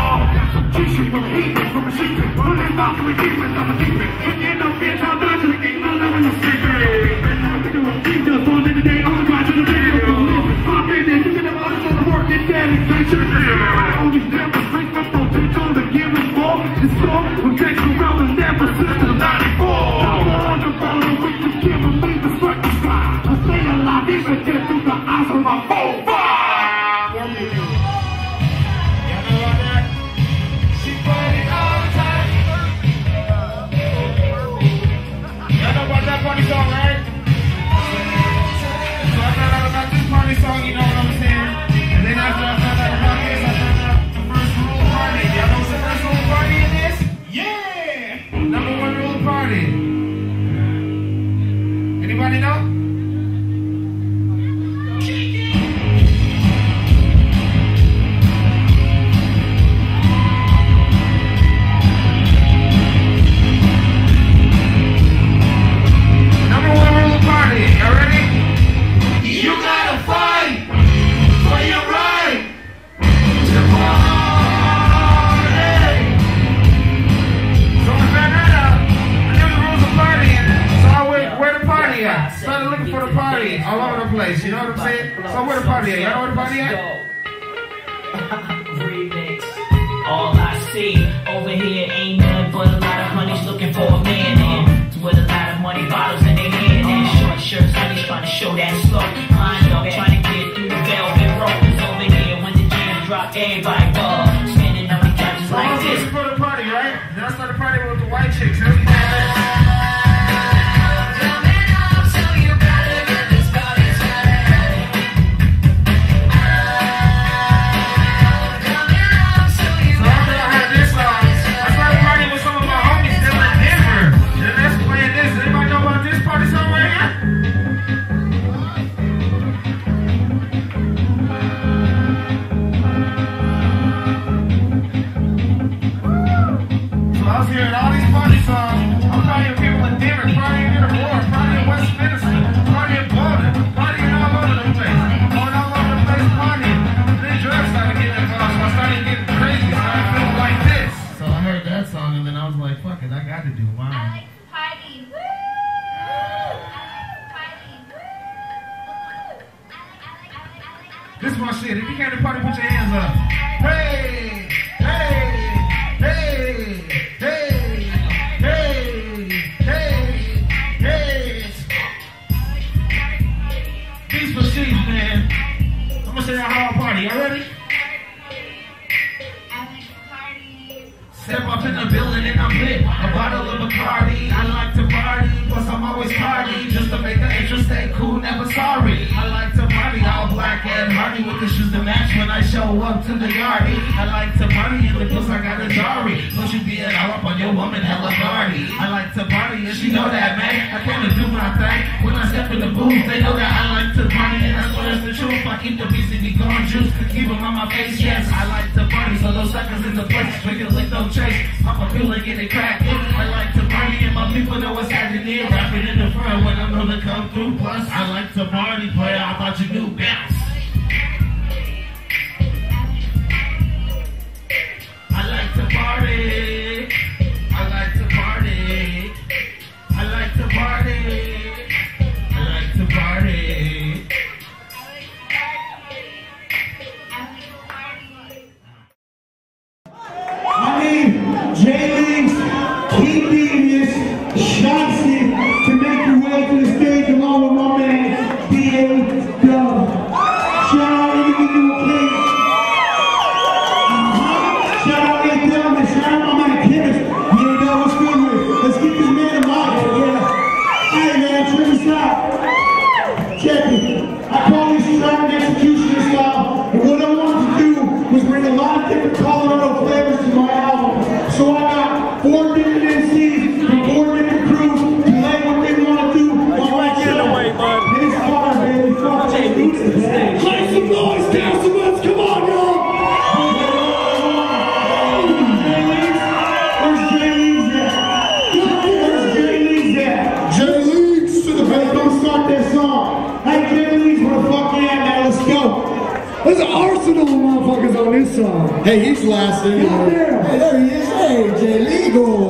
S28: we deep with them a deep. I'll the king. My love is a
S40: secret. The day, on the rise to the day. Pop in and you can have the work and dedication. I only never think of potential Hey,
S28: he's
S27: lasting. Hey, there he is. Hey, Jay Legal.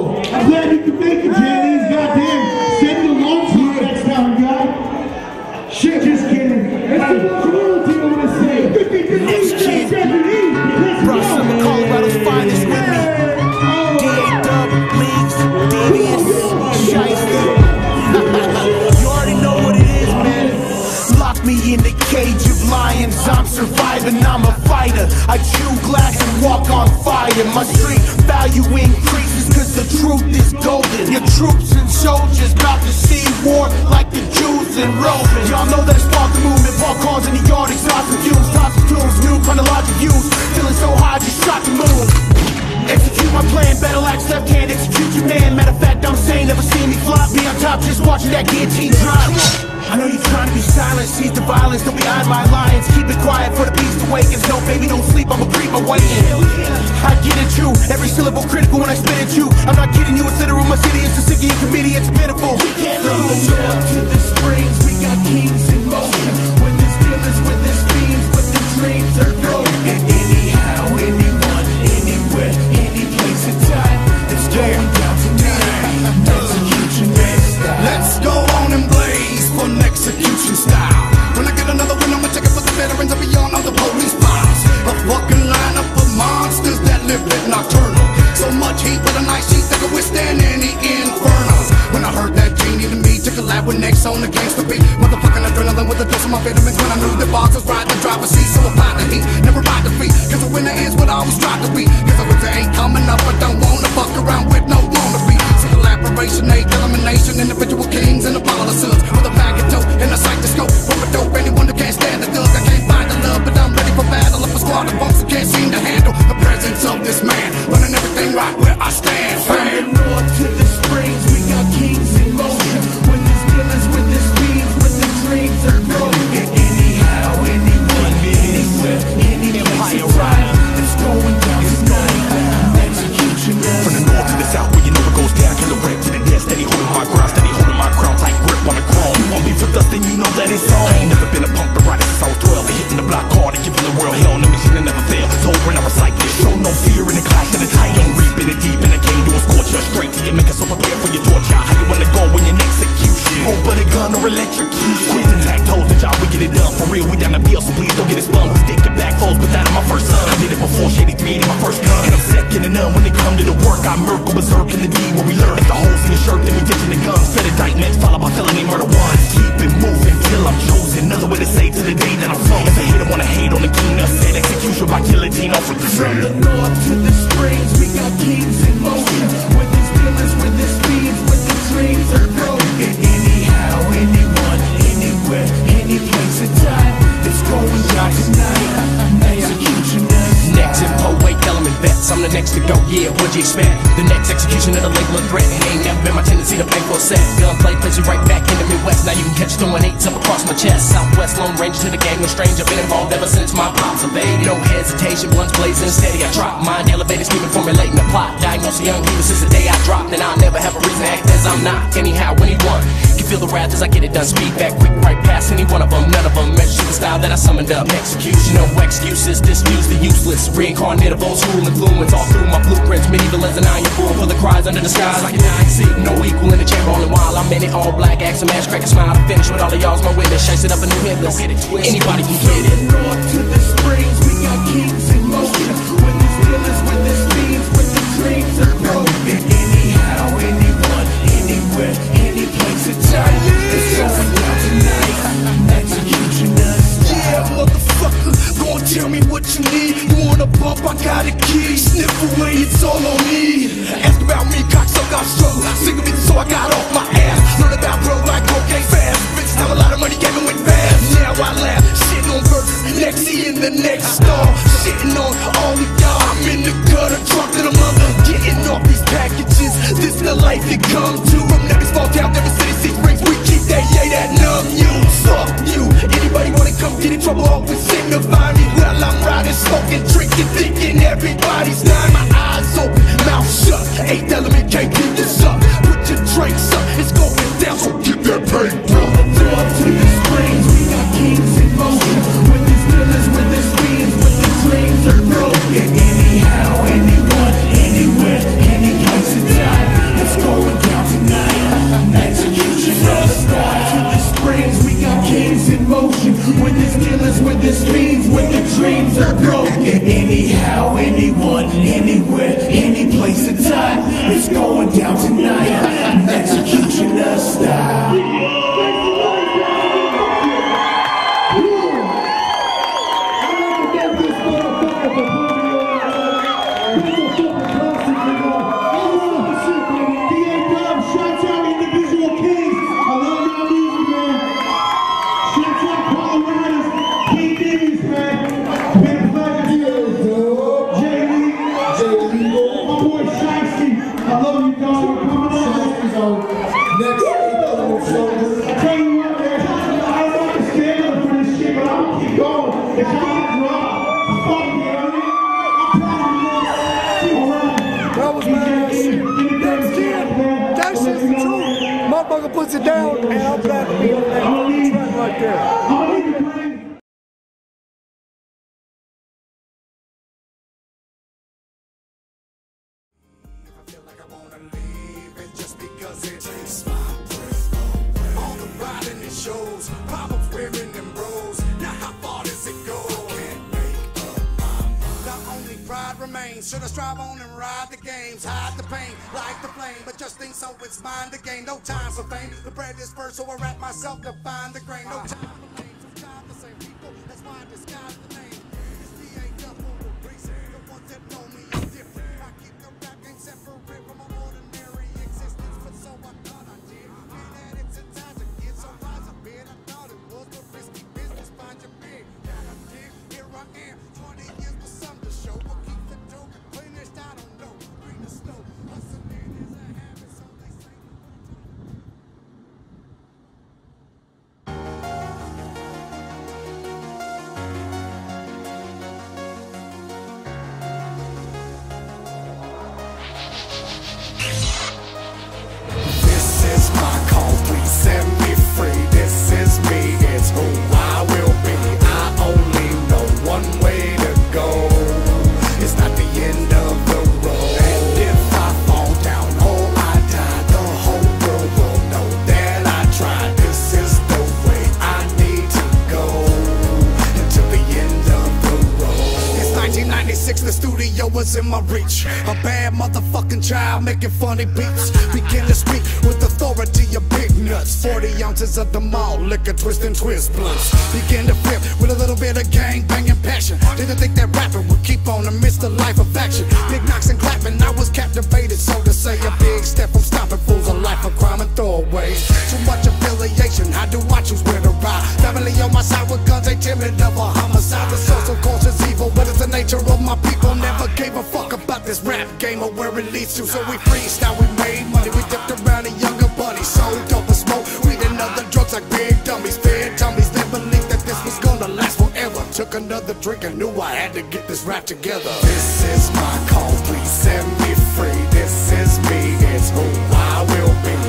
S17: Was gonna last forever. Took another drink and knew I had to get this rap together. This is my call, please set me free. This is me, it's who I will be.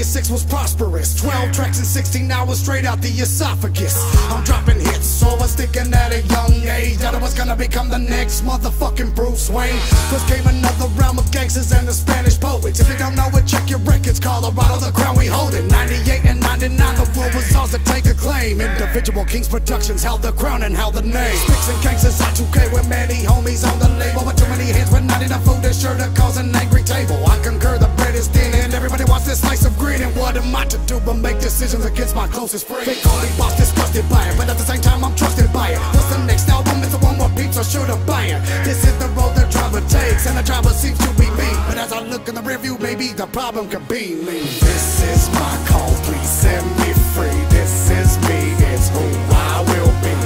S17: 96 was prosperous. 12 tracks in 16 hours straight out the esophagus. I'm dropping hits, so I was thinking at a young age that I was gonna become the next motherfucking Bruce Wayne. First came another realm of gangsters and the Spanish poets. If you don't know it, check your records. Colorado, the crown we hold it. 98 and 99, the world was ours to take a claim. Individual Kings Productions held the crown and held the name. Sticks and gangsters out 2K with many homies on the label. But too many hands with not enough food, that's sure to cause an angry table. I concur, the bread is thin and everybody wants this slice of green. And what am I to do but make decisions against my closest friends? They call me boss, disgusted by it, but at the same time I'm trusted by it. What's the next album? It's the one more peeps, so sure to buy it. This is the road the driver takes, and the driver seems to be me. But as I look in the rearview, maybe the problem could be me. This is my call, please set me free. This is me, it's who I will be.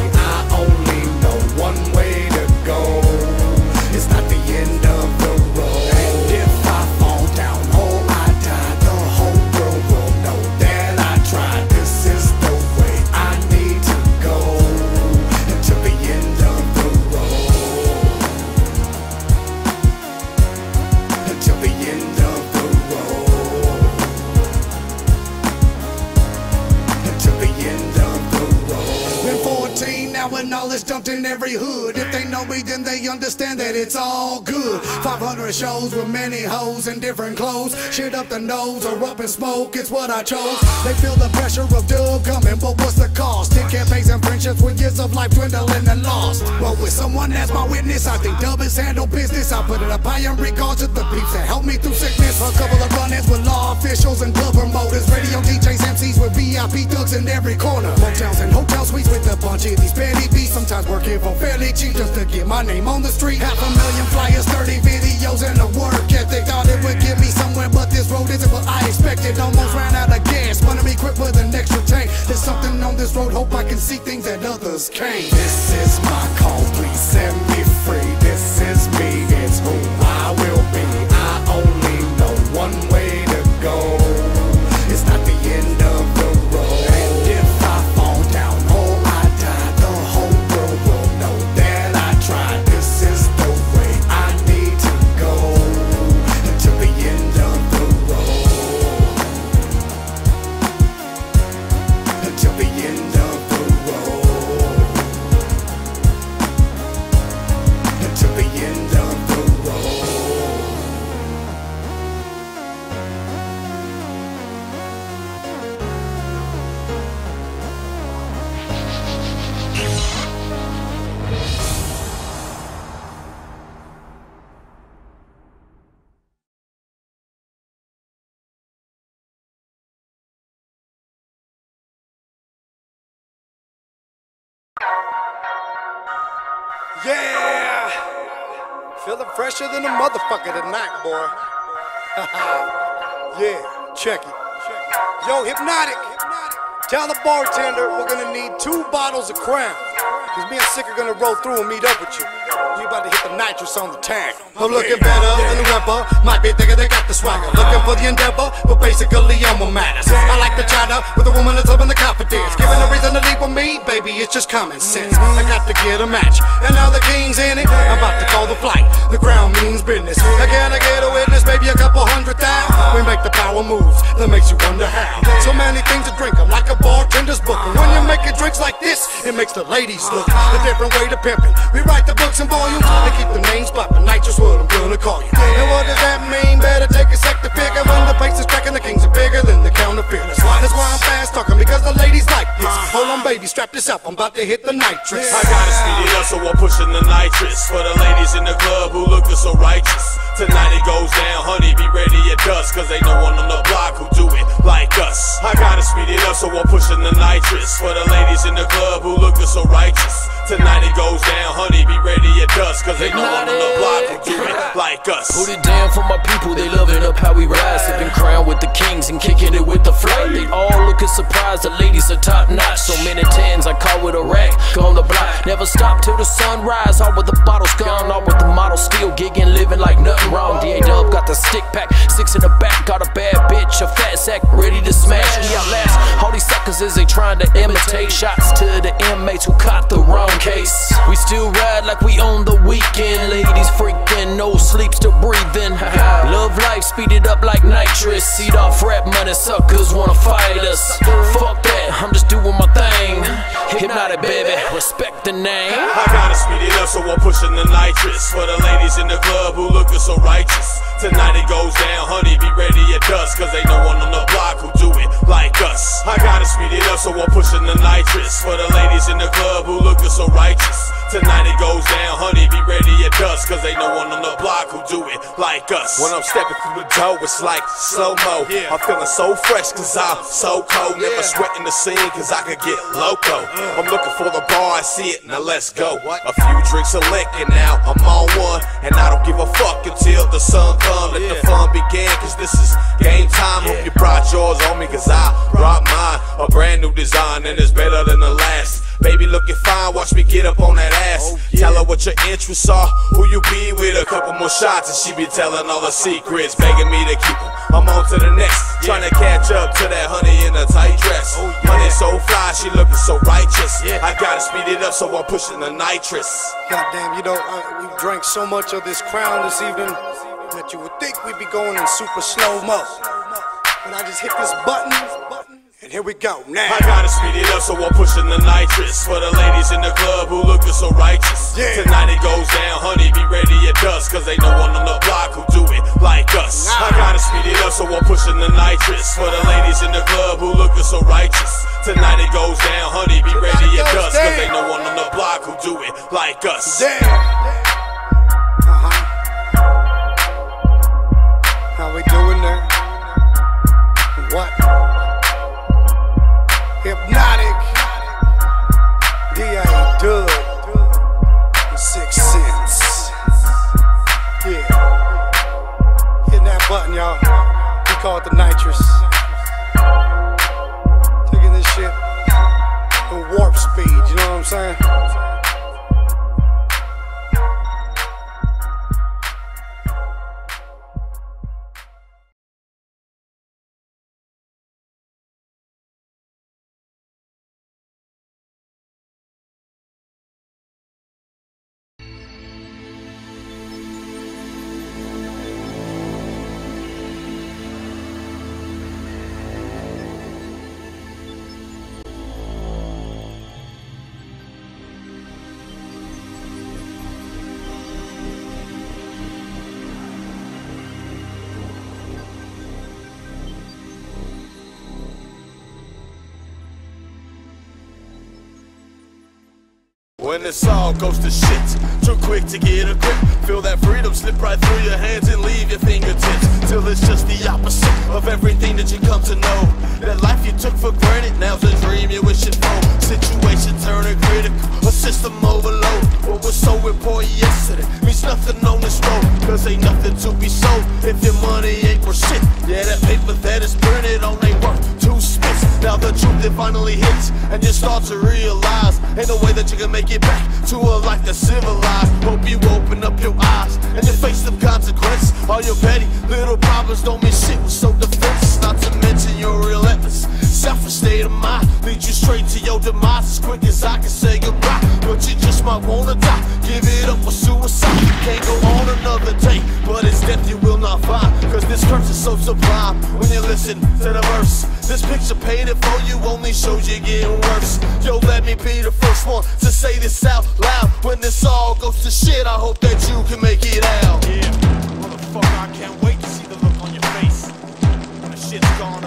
S17: Dumped in every hood. If they know me, then they understand that it's all good. 500 shows with many hoes in different clothes. Shit up the nose or up in smoke, it's what I chose. They feel the pressure of dub coming, but what's the cost? Ten campaigns and friendships with years of life dwindling and lost. Well, with someone as my witness, I think dub is handle business. I put it up high in regards to the peeps that helped me through sickness. A couple of run-ins with law officials and club promoters, radio DJs, MCs with VIP thugs in every corner. Motels and hotel suites with a bunch of these petty beats. Sometimes working for fairly cheap just to get my name on the street. Half a million flyers, 30 videos, and a work ethic. Thought it would get me somewhere, but this road isn't what I expected. Almost ran out of gas, wanted me equipped with an extra tank. There's something on this road, hope I can see things that others can't. This is my call, please set me free. This is me, it's who fresher than a motherfucker tonight, boy. yeah, check it. Yo, Hypnotic, tell the bartender we're gonna need two bottles of Crown. Cause me and Sik are gonna roll through and meet up with you. We about to hit the nitrous on the tank. I'm looking better than whoever. Might be thinking they got the swagger. Uh-huh. Looking for the endeavor, but basically I'm a matters. I like the chatter with a woman that's up in the confidence. Giving a reason to leave with me, baby, it's just common sense. I got to get a match. And now the king's in it. I'm about to call the flight. The ground means business. Again, I get a witness, maybe a couple hundred thousand. We make the power moves that makes you wonder how. So many things to drink, I'm like a bartender's book. And when you're making drinks like this, it makes the ladies look a different way to pimping. We write the books in volumes and keep the names popping. Nitrous what I'm gonna call you. And what does that mean? Better take a sec to figure when the place is cracking. The kings are bigger than the counterfeiters. That's why I'm fast talking because the ladies like this. Uh-huh. Hold on, baby, strap this up. I'm about to hit the nitrous.
S22: I gotta speed it up, so I'm pushing the nitrous For the ladies in the club who looking so righteous Tonight it goes down, honey, be ready at dusk Cause ain't no one on the block who do it like us I gotta speed it up, so I'm pushing the nitrous For the ladies in the club who looking so righteous Tonight it goes down, honey, be ready at dusk Cause ain't no one on the block who do it like us
S41: Put it down for my people, they loving up how we ride. Sipping crown with the kings and kicking it with the flight. They all looking surprised, the ladies are top notch. So many tens, I call with a rack, go on the block. Never stop till the sunrise, all with the bottles gone, all with the model still gigging, living like nothing wrong. D-A-Dubb got the stick pack, six in the back, got a bad bitch, a fat sack, ready to smash. We outlast all these suckers as they trying to imitate shots to the inmates who caught the wrong case. We still ride like we on the weekend, ladies freaking, no sleep, still breathing. Love life, speed it up like nitrous. Seed off rap money, suckers wanna fight us. Fuck that, I'm just doing my thing. Hypnotic, baby, respect the name.
S22: I gotta speed it up, so I'm pushing the nitrous. For the ladies in the club who looking so righteous. Tonight it goes down, honey, be ready at dusk. Cause ain't no one on the block who do it like us. I gotta speed it up, so I'm pushing the nitrous. For the ladies in the club who looking so righteous. Tonight it goes down, honey, be ready at dusk. Cause ain't no one on the block who do it like us. When I'm stepping through the door, it's like slow-mo. I'm feeling so fresh cause I'm so cold. Never sweating the scene cause I could get loco. I'm looking for the bar, I see it, now let's go. A few drinks of liquor now, I'm on one. And I don't give a fuck until the sun come. Let the fun begin cause this is game time. Hope you brought yours on me cause I brought mine. A brand new design and it's better than the last Baby looking fine, watch me get up on that ass. Tell her what your interests are, who you be with A couple more shots. And she be telling all her secrets Begging me to keep them, I'm on to the next. Trying to catch up to that honey in a tight dress. Honey so fly, she looking so righteous. I gotta speed it up so I'm pushing the nitrous.
S17: Goddamn, you know, uh, we drank so much of this crown this evening that you would think we'd be going in super slow mo. But I just hit this button, and here we go now.
S22: I gotta speed it up, so I'm pushing the nitrous For the ladies in the club who looking so righteous. Yeah. Tonight it goes down, honey, be ready at dusk Cause ain't no one on the block who do it like us. I gotta speed it up, so I'm pushing the nitrous For the ladies in the club who looking so righteous. Tonight it goes down, honey, be ready at dusk Cause ain't no one on the block who do it like us. Uh-huh.
S17: How we doing there? Call it the nitrous. Taking this shit at warp speed, you know what I'm saying?
S22: when this all goes to shit. Too quick to get a grip. Feel that freedom slip right through your hands and leave your fingertips. Till it's just the opposite of everything that you come to know. That life you took for granted, now's a dream you wish it for. Situation turning critical, a system overload. What was so important yesterday means nothing on this road. Cause ain't nothing to be sold if your money ain't worth shit. Yeah, that paper that is printed on it finally hits, and you start to realize ain't no way that you can make it back to a life that's civilized. Hope you open up your eyes and you face some consequence. All your petty little problems don't mean shit with so defense. Not to mention your relentless selfish state of mind lead you straight to your demise as quick as I can say goodbye. But you just might wanna die. Give it up for suicide. Can't go on another day, but it's death you will not find. Cause this curse is so sublime when you listen to the verse. This picture painted for you only shows you getting worse. Yo, let me be the first one to say this out loud. When this all goes to shit, I hope that you can make it out. Yeah, motherfucker, I can't wait to see the look on your face. When the shit's gone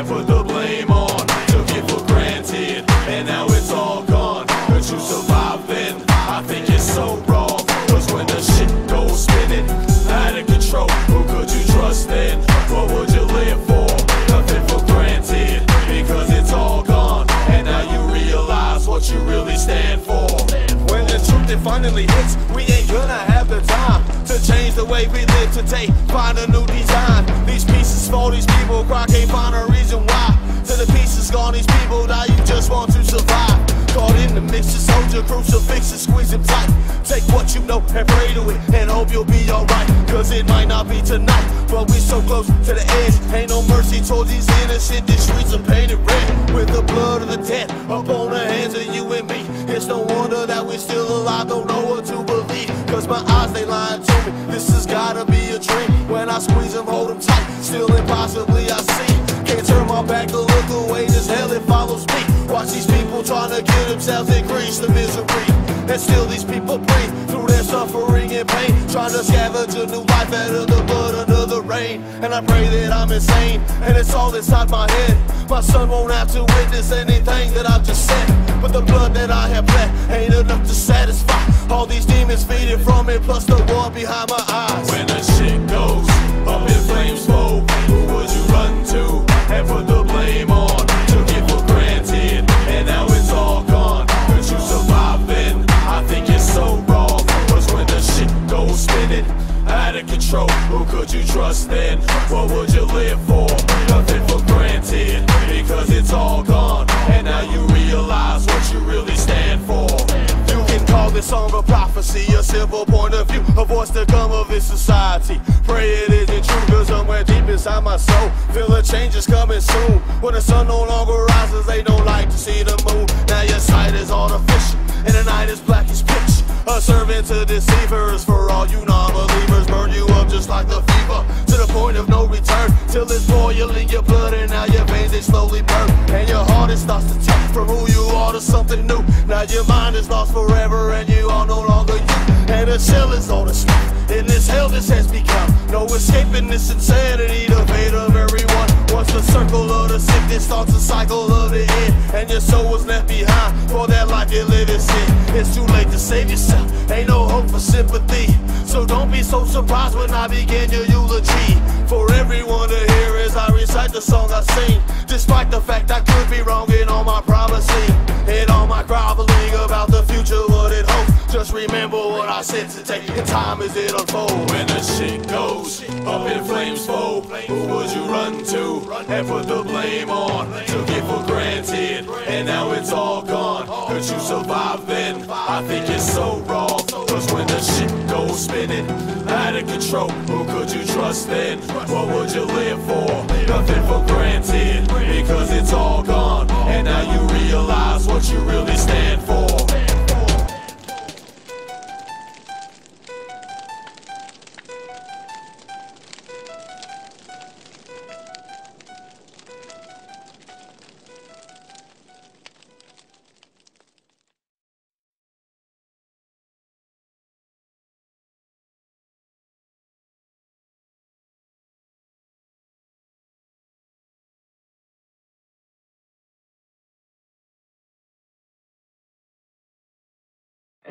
S22: and put the blame on? Took it for granted, and now it's all gone. Could you survive then? I think it's so wrong. Cause when the shit goes spinning, out of control, who could you trust then? What would you live for? Nothing for granted, because it's all gone. And now you realize what you really stand for. When the truth it finally hits, we ain't gonna have the time to change the way we live today. Find a new design. For these people cry, can't find a reason why. Till the pieces gone, these people die, you just want to survive. In the mix, just hold your crucifix and squeeze it tight. Take what you know and pray to it, and hope you'll be alright. Cause it might not be tonight, but we so close to the edge. Ain't no mercy towards these innocent. These streets are painted red with the blood of the dead up on the hands of you and me. It's no wonder that we're still alive, don't know what to believe. Cause my eyes, they lying to me. This has gotta be a dream. When I squeeze them, hold them tight. Still impossibly I see. Can't turn my back to look away, this hell it follows me. Watch these people trying to kill themselves increase the misery. And still these people breathe through their suffering and pain. Trying to scavenge a new life out of the blood under the rain. And I pray that I'm insane, and it's all inside my head. My son won't have to witness anything that I've just said. But the blood that I have bled ain't enough to satisfy all these demons feeding from it, plus the war behind my eyes. When the shit goes up in flames, who would you run and put the blame on? Took it for granted, and now it's all gone. Could you survive then? I think it's so wrong. Cause when the shit goes spinning, out of control, who could you trust then? What would you live for? Nothing for granted, because it's all gone. And now you realize what you really stand for. You can call this song a prophecy, a simple point of view, a voice to come of this society. Pray it isn't true, cause somewhere deep inside my soul, feel a change is coming soon. When the sun no longer rises, they don't like to see the moon. Now your sight is artificial, and the night is black as pitch. A servant to deceivers for all you non-believers, burn you up just like the fever, to the point of no return, till it's boiling your blood and now your veins they slowly burn, and your heart it starts to turn from who you are to something new. Now your mind is lost forever and you are no longer you, and the chill is all the stuff. In this hell this has become no escaping this insanity, the fate of everyone. Once the circle of the sickness starts a cycle of the end, and your soul was left behind for that life you live in sin. It's too late to save yourself, ain't no hope for sympathy. So don't be so surprised when I begin your eulogy. For everyone to hear as I recite the song I sing. Despite the fact I could be wrong in all my promising, and all my groveling about the future, what it Just remember what I said today, and time as it unfolds. When the shit goes up in flames, foe, who would you run to and put the blame on? Took it for granted, and now it's all gone. Could you survive then? I think it's so wrong. Cause when the shit goes spinning, out of control, who could you trust then? What would you live for? Nothing for granted, because it's all gone. And now you realize what you really stand for.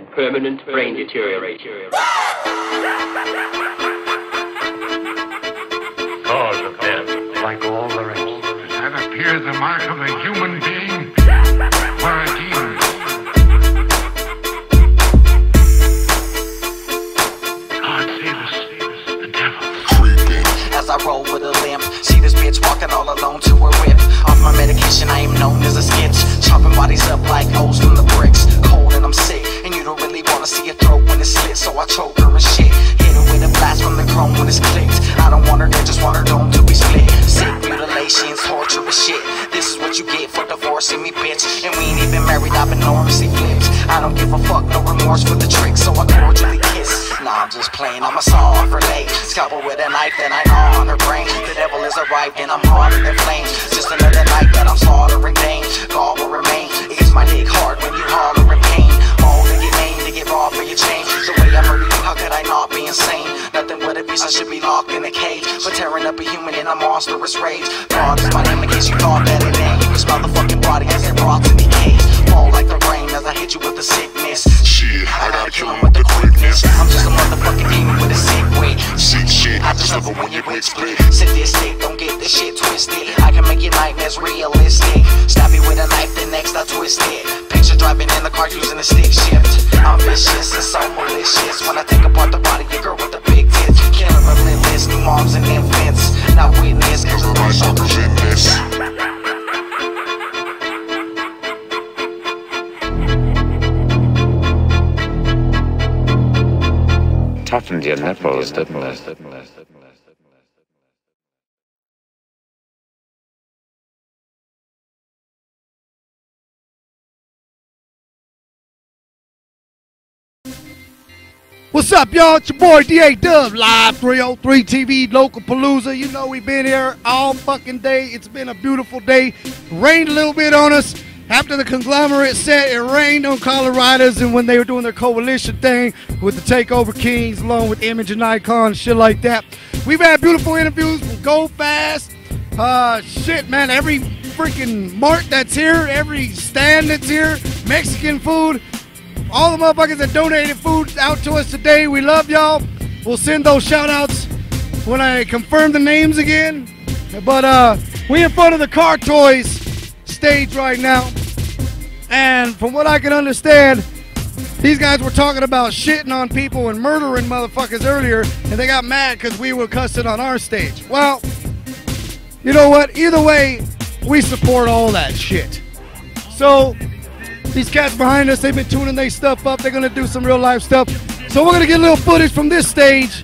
S42: Permanent brain deterioration.
S38: Cause of death, like all
S43: hear the mark of a human being or a demon? God save us, the devil.
S44: As I roll with a limp, see this bitch walking all alone to her whip. Off my medication, I am known as a sketch. Chopping bodies up like O's from the bricks. Cold and I'm sick, and you don't really wanna see her throat when it's slit, so I choke her and shit. Hit her with a blast from the chrome when it's clicked. I don't want her dead, just want her dome to be split. Sick mutilations, torture and shit. This is what you get for divorcing me, bitch. And we ain't even married, I've been enormously flipped. I don't give a fuck, no remorse for the trick, so I cordially kiss. Nah, I'm just playing, I'm a saw for leg. Scalpel with a knife, then I gnaw on her brain. The devil is arrived, and I'm harder than flames. Just another night that I'm slaughtering pain. God will remain. It's my dick hard when you holler in pain. To get raw for your chain. The way I murder you, how could I not be insane? Nothing but a beast, I should be locked in a cage. For tearing up a human in a monstrous rage. God is my name in case you thought that it ain't. You can smell the fucking body as it rots in decay. Fall like the rain as I hit you with the sickness. Shit, I gotta kill him with the quickness. I'm just a motherfucking demon with a sick wit. Sick shit, I just love it when you quick split. Sadistic, don't get this shit twisted. I can make your nightmares realistic. Stab you with a knife, then next I twist it. Picture driving in the car using a stick shift. I'm vicious and so malicious. When I take apart the body, your girl with the big tits. Killing relentless, new moms and infants. Not witness, cause the rush of the
S38: Toughened your nipples, didn't it?
S9: What's up, y'all? It's your boy D-A-Dubb, live 303 TV, local Palooza. You know we've been here all fucking day. It's been a beautiful day. Rained a little bit on us. After the conglomerate set, it rained on Colorados, and when they were doing their coalition thing with the Takeover Kings, along with Image and Icon, shit like that. We've had beautiful interviews from Go Fast. Uh, shit, man, every freaking mart that's here, every stand that's here, Mexican food, all the motherfuckers that donated food out to us today. We love y'all. We'll send those shout outs when I confirm the names again. But uh we in front of the car toys stage right now. And from what I can understand, these guys were talking about shitting on people and murdering motherfuckers earlier, and they got mad because we were cussing on our stage. Well, you know what? Either way, we support all that shit. So these cats behind us, they've been tuning their stuff up. They're gonna do some real life stuff. So we're gonna get a little footage from this stage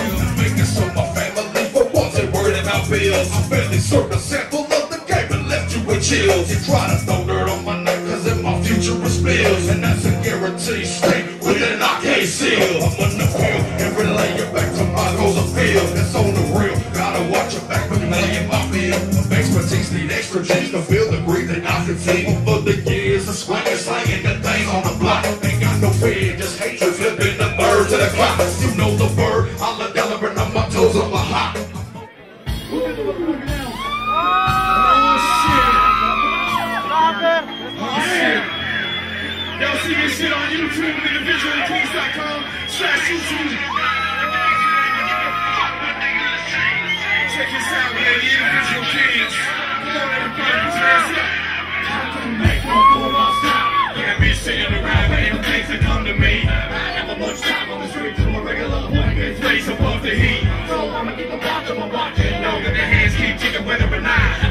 S34: bills. I barely served a sample of the game and left you with chills. You try to throw dirt on my neck cause in my future is spills. And that's a guarantee straight within our case seal. I'm on the field and relay it back to my goals of field. It's on the real. Gotta watch your back when you lay in my field. Expertise need extra G's to feel the breathing I can see. Over the years of swinging, slanging the things on the block. Ain't got no fear, just hatred flipping the bird to the clock.
S17: See this shit on YouTube and individualkings.com slash YouTube. Check this out, man. The individual be sitting around for things come to me. I never much time on the a regular one above the heat. So I'ma keep a watch my watch and know that the hands keep ticking whether or not.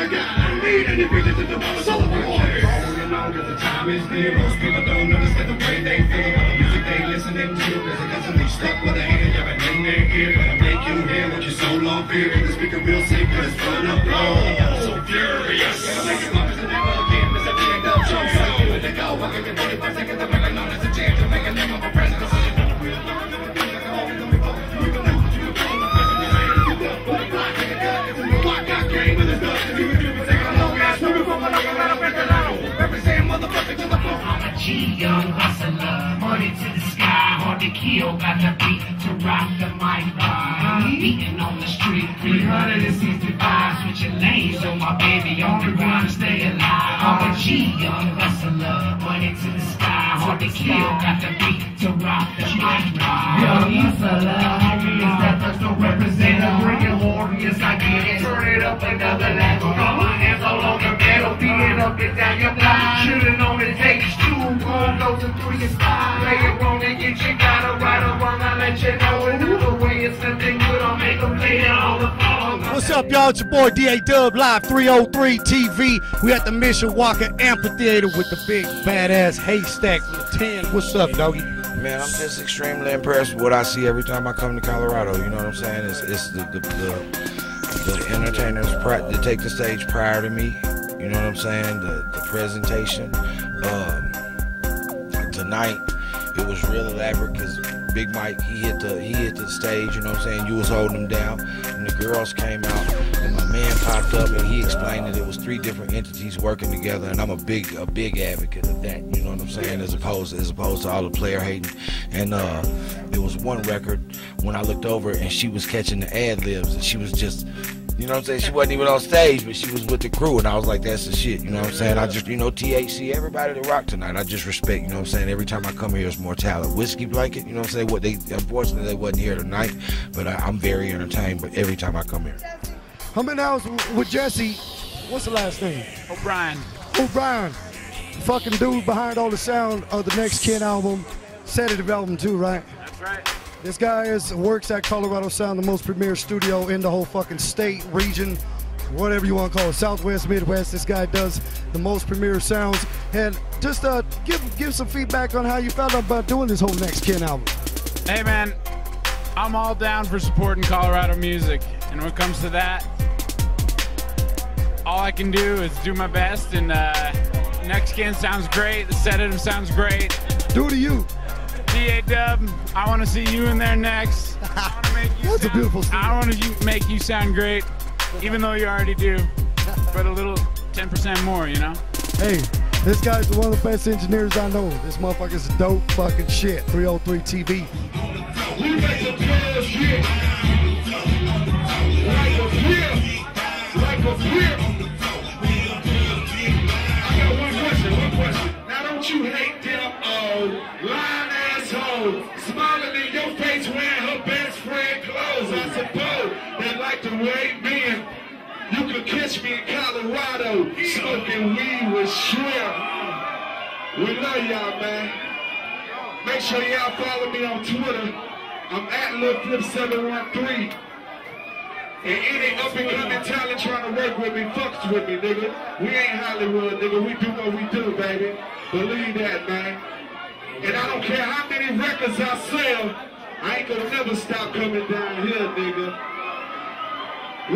S17: I got. I need any bitches to get all of my. Holding on the time
S28: is near. Most people don't understand the way they feel. All the music they listening to. They're constantly stuck with a hand. Y'all been in their ear. But I make you hear what you so long fear. The speaker real safe cause it's full of blow. I'm so furious. Gotta make it pop as a name of. It's a big dumb show. So I'm gonna. I'm gonna take it for a second. I'm making a chance. I'm making a president. So you.
S45: I'm a G, young hustler, money to the sky, hard to kill, got the beat to rock the mic. Beating on the street, 365, switching lanes on my baby, on the ground to stay alive. I'm a G, young hustler, money to the sky, hard to kill, got the beat to rock the mic. Young hustler, homie, is that there's no representative, bring it hard, yes I get it, turn it up another level, got my hands all on the metal, beating up and down your block. Known it takes two, one goes through your spine. Play it wrong and get you got it right or wrong, I let you know it. Either way, it's nothing good, I'll make them play it all the.
S9: What's up, y'all? It's your boy D-A-Dubb Live 303 TV. We at the Mission Walker Amphitheater with the big badass Haystak from 10. What's up, doggy?
S37: Man, I'm just extremely impressed with what I see every time I come to Colorado. You know what I'm saying? It's, it's the, the, the, the entertainers pri- that take the stage prior to me. You know what I'm saying? The, the presentation. Um, tonight, it was real elaborate because Big Mike, he hit the he hit the stage. You know what I'm saying? You was holding him down, and the girls came out, and my man popped up, and he explained that it was three different entities working together, and I'm a big a big advocate of that. You know what I'm saying? As opposed as opposed to all the player hating, and uh, it was one record when I looked over, and she was catching the ad libs, and she was just. You know what I'm saying? She wasn't even on stage, but she was with the crew, and I was like, that's the shit. You know what I'm saying? I just, you know, THC, everybody that rock tonight, I just respect, you know what I'm saying? Every time I come here, it's more talent. Whiskey Blanket, you know what I'm saying? What they, unfortunately, they wasn't here tonight, but I, I'm very entertained, but every time I come here.
S9: How many hours with Jesse? What's the last name?
S46: O'Brien.
S9: O'Brien. Fucking dude behind all the sound of the next Ken album. Set it of development too, right?
S46: That's right.
S9: This guy is works at Colorado Sound, the most premier studio in the whole fucking state, region, whatever you want to call it, Southwest, Midwest. This guy does the most premier sounds. And just uh, give give some feedback on how you felt about doing this whole next Ken album.
S46: Hey man, I'm all down for supporting Colorado music. And when it comes to that, all I can do is do my best. And uh, next skin sounds great. The set of sedative sounds great.
S9: Do to you.
S46: D-A-Dubb, I want to see you in there next. I want to make you
S9: That's a beautiful
S46: I want to make you sound great, even though you already do, but a little 10% more, you know?
S9: Hey, this guy's one of the best engineers I know. This motherfucker's dope fucking shit. 303 TV.
S28: We make the players hit. Like a whip. Like a whip. I got one question, one question. Now don't you hate them old lying suppose they like to wait men. You can catch me in Colorado smoking weed with shrimp. We love y'all, man. Make sure y'all follow me on Twitter. I'm at Lil Flip 713. And any up and coming talent trying to work with me, fucks with me, nigga. We ain't Hollywood, nigga. We do what we do, baby. Believe that, man. And I don't care how many records I sell, I ain't gonna never stop coming down here, nigga.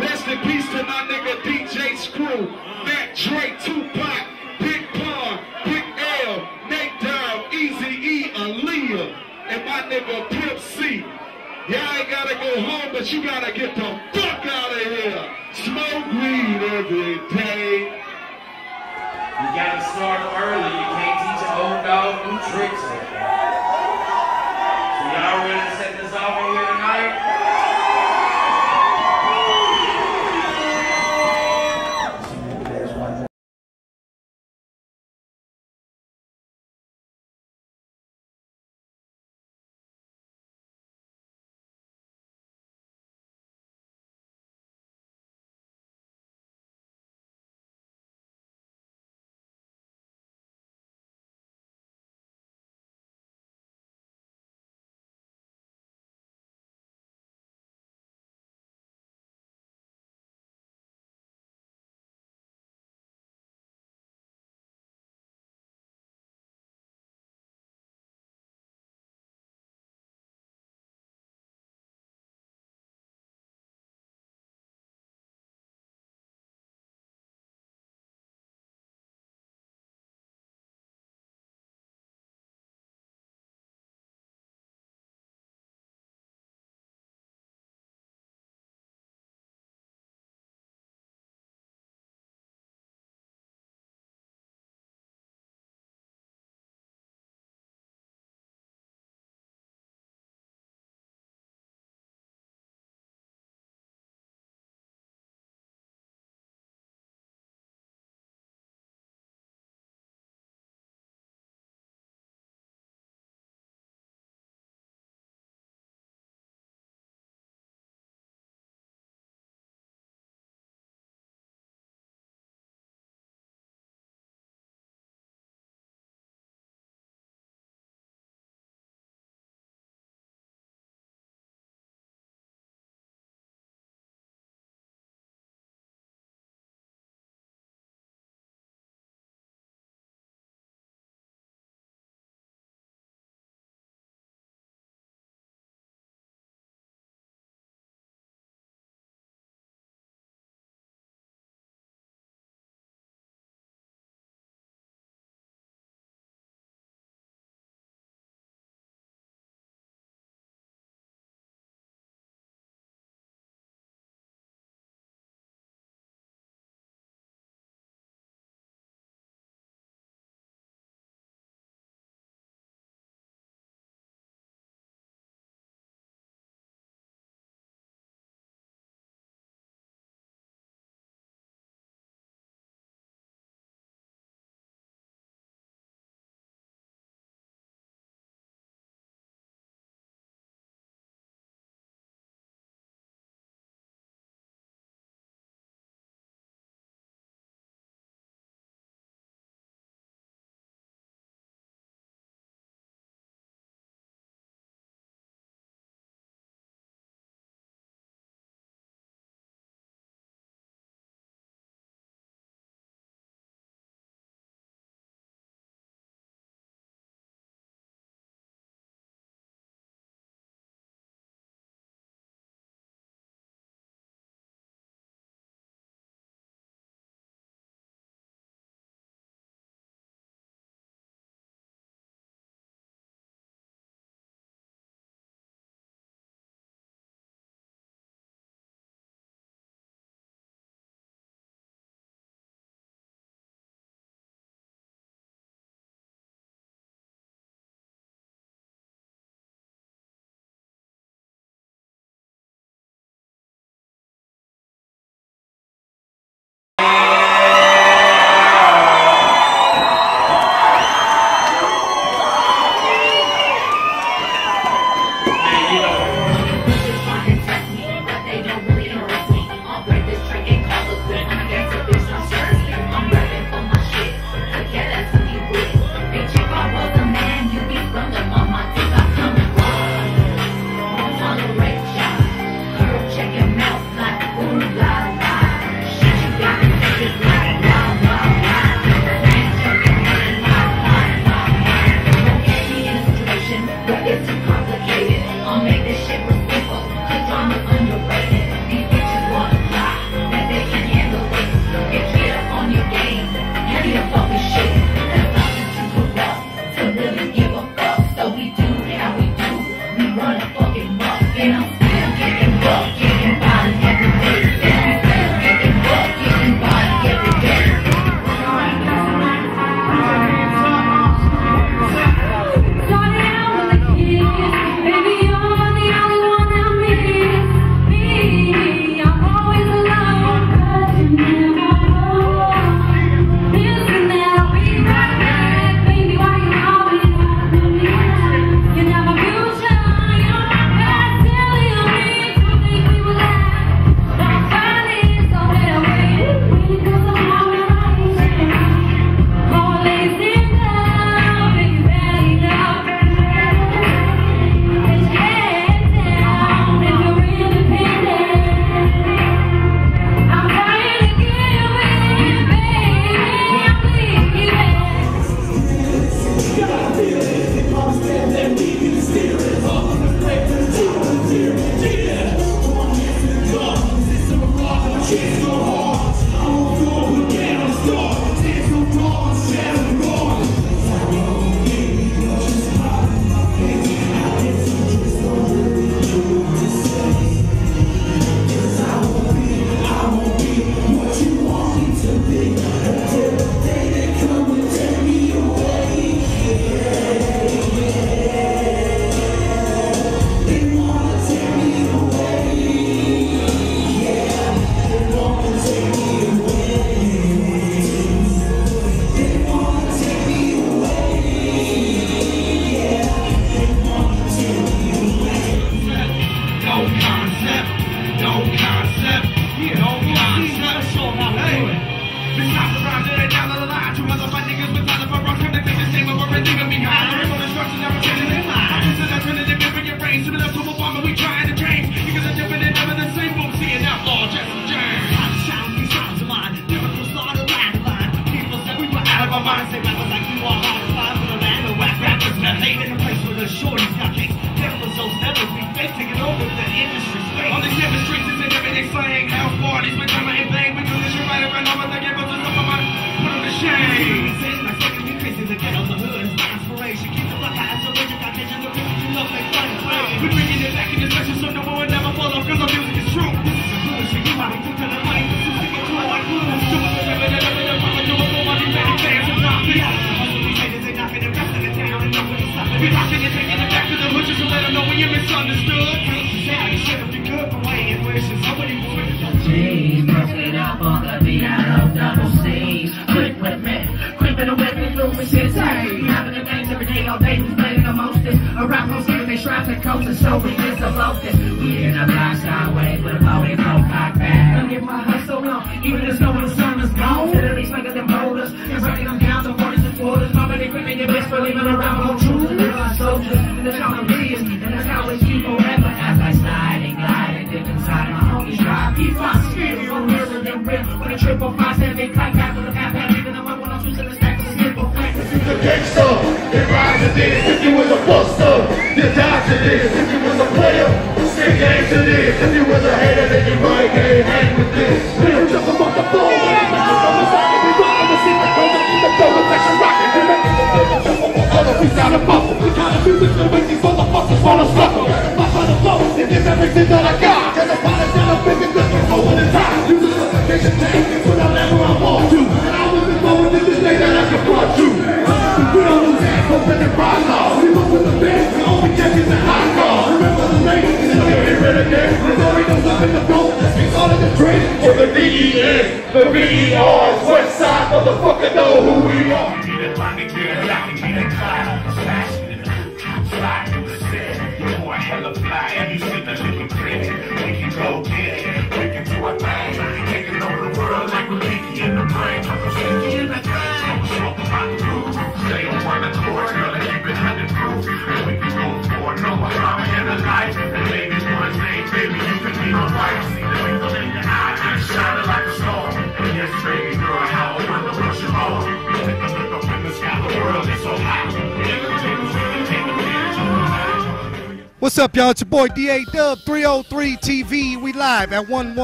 S28: Rest in peace to my nigga DJ Screw, Mac Dre, Tupac, Big Pun, Big L, Nate Dogg, Easy E, Aaliyah, and my nigga Pimp C. Y'all ain't gotta go home, but you gotta get the fuck out of here. Smoke weed every day.
S6: You gotta start early. You can't teach an old dog new tricks. So y'all ready to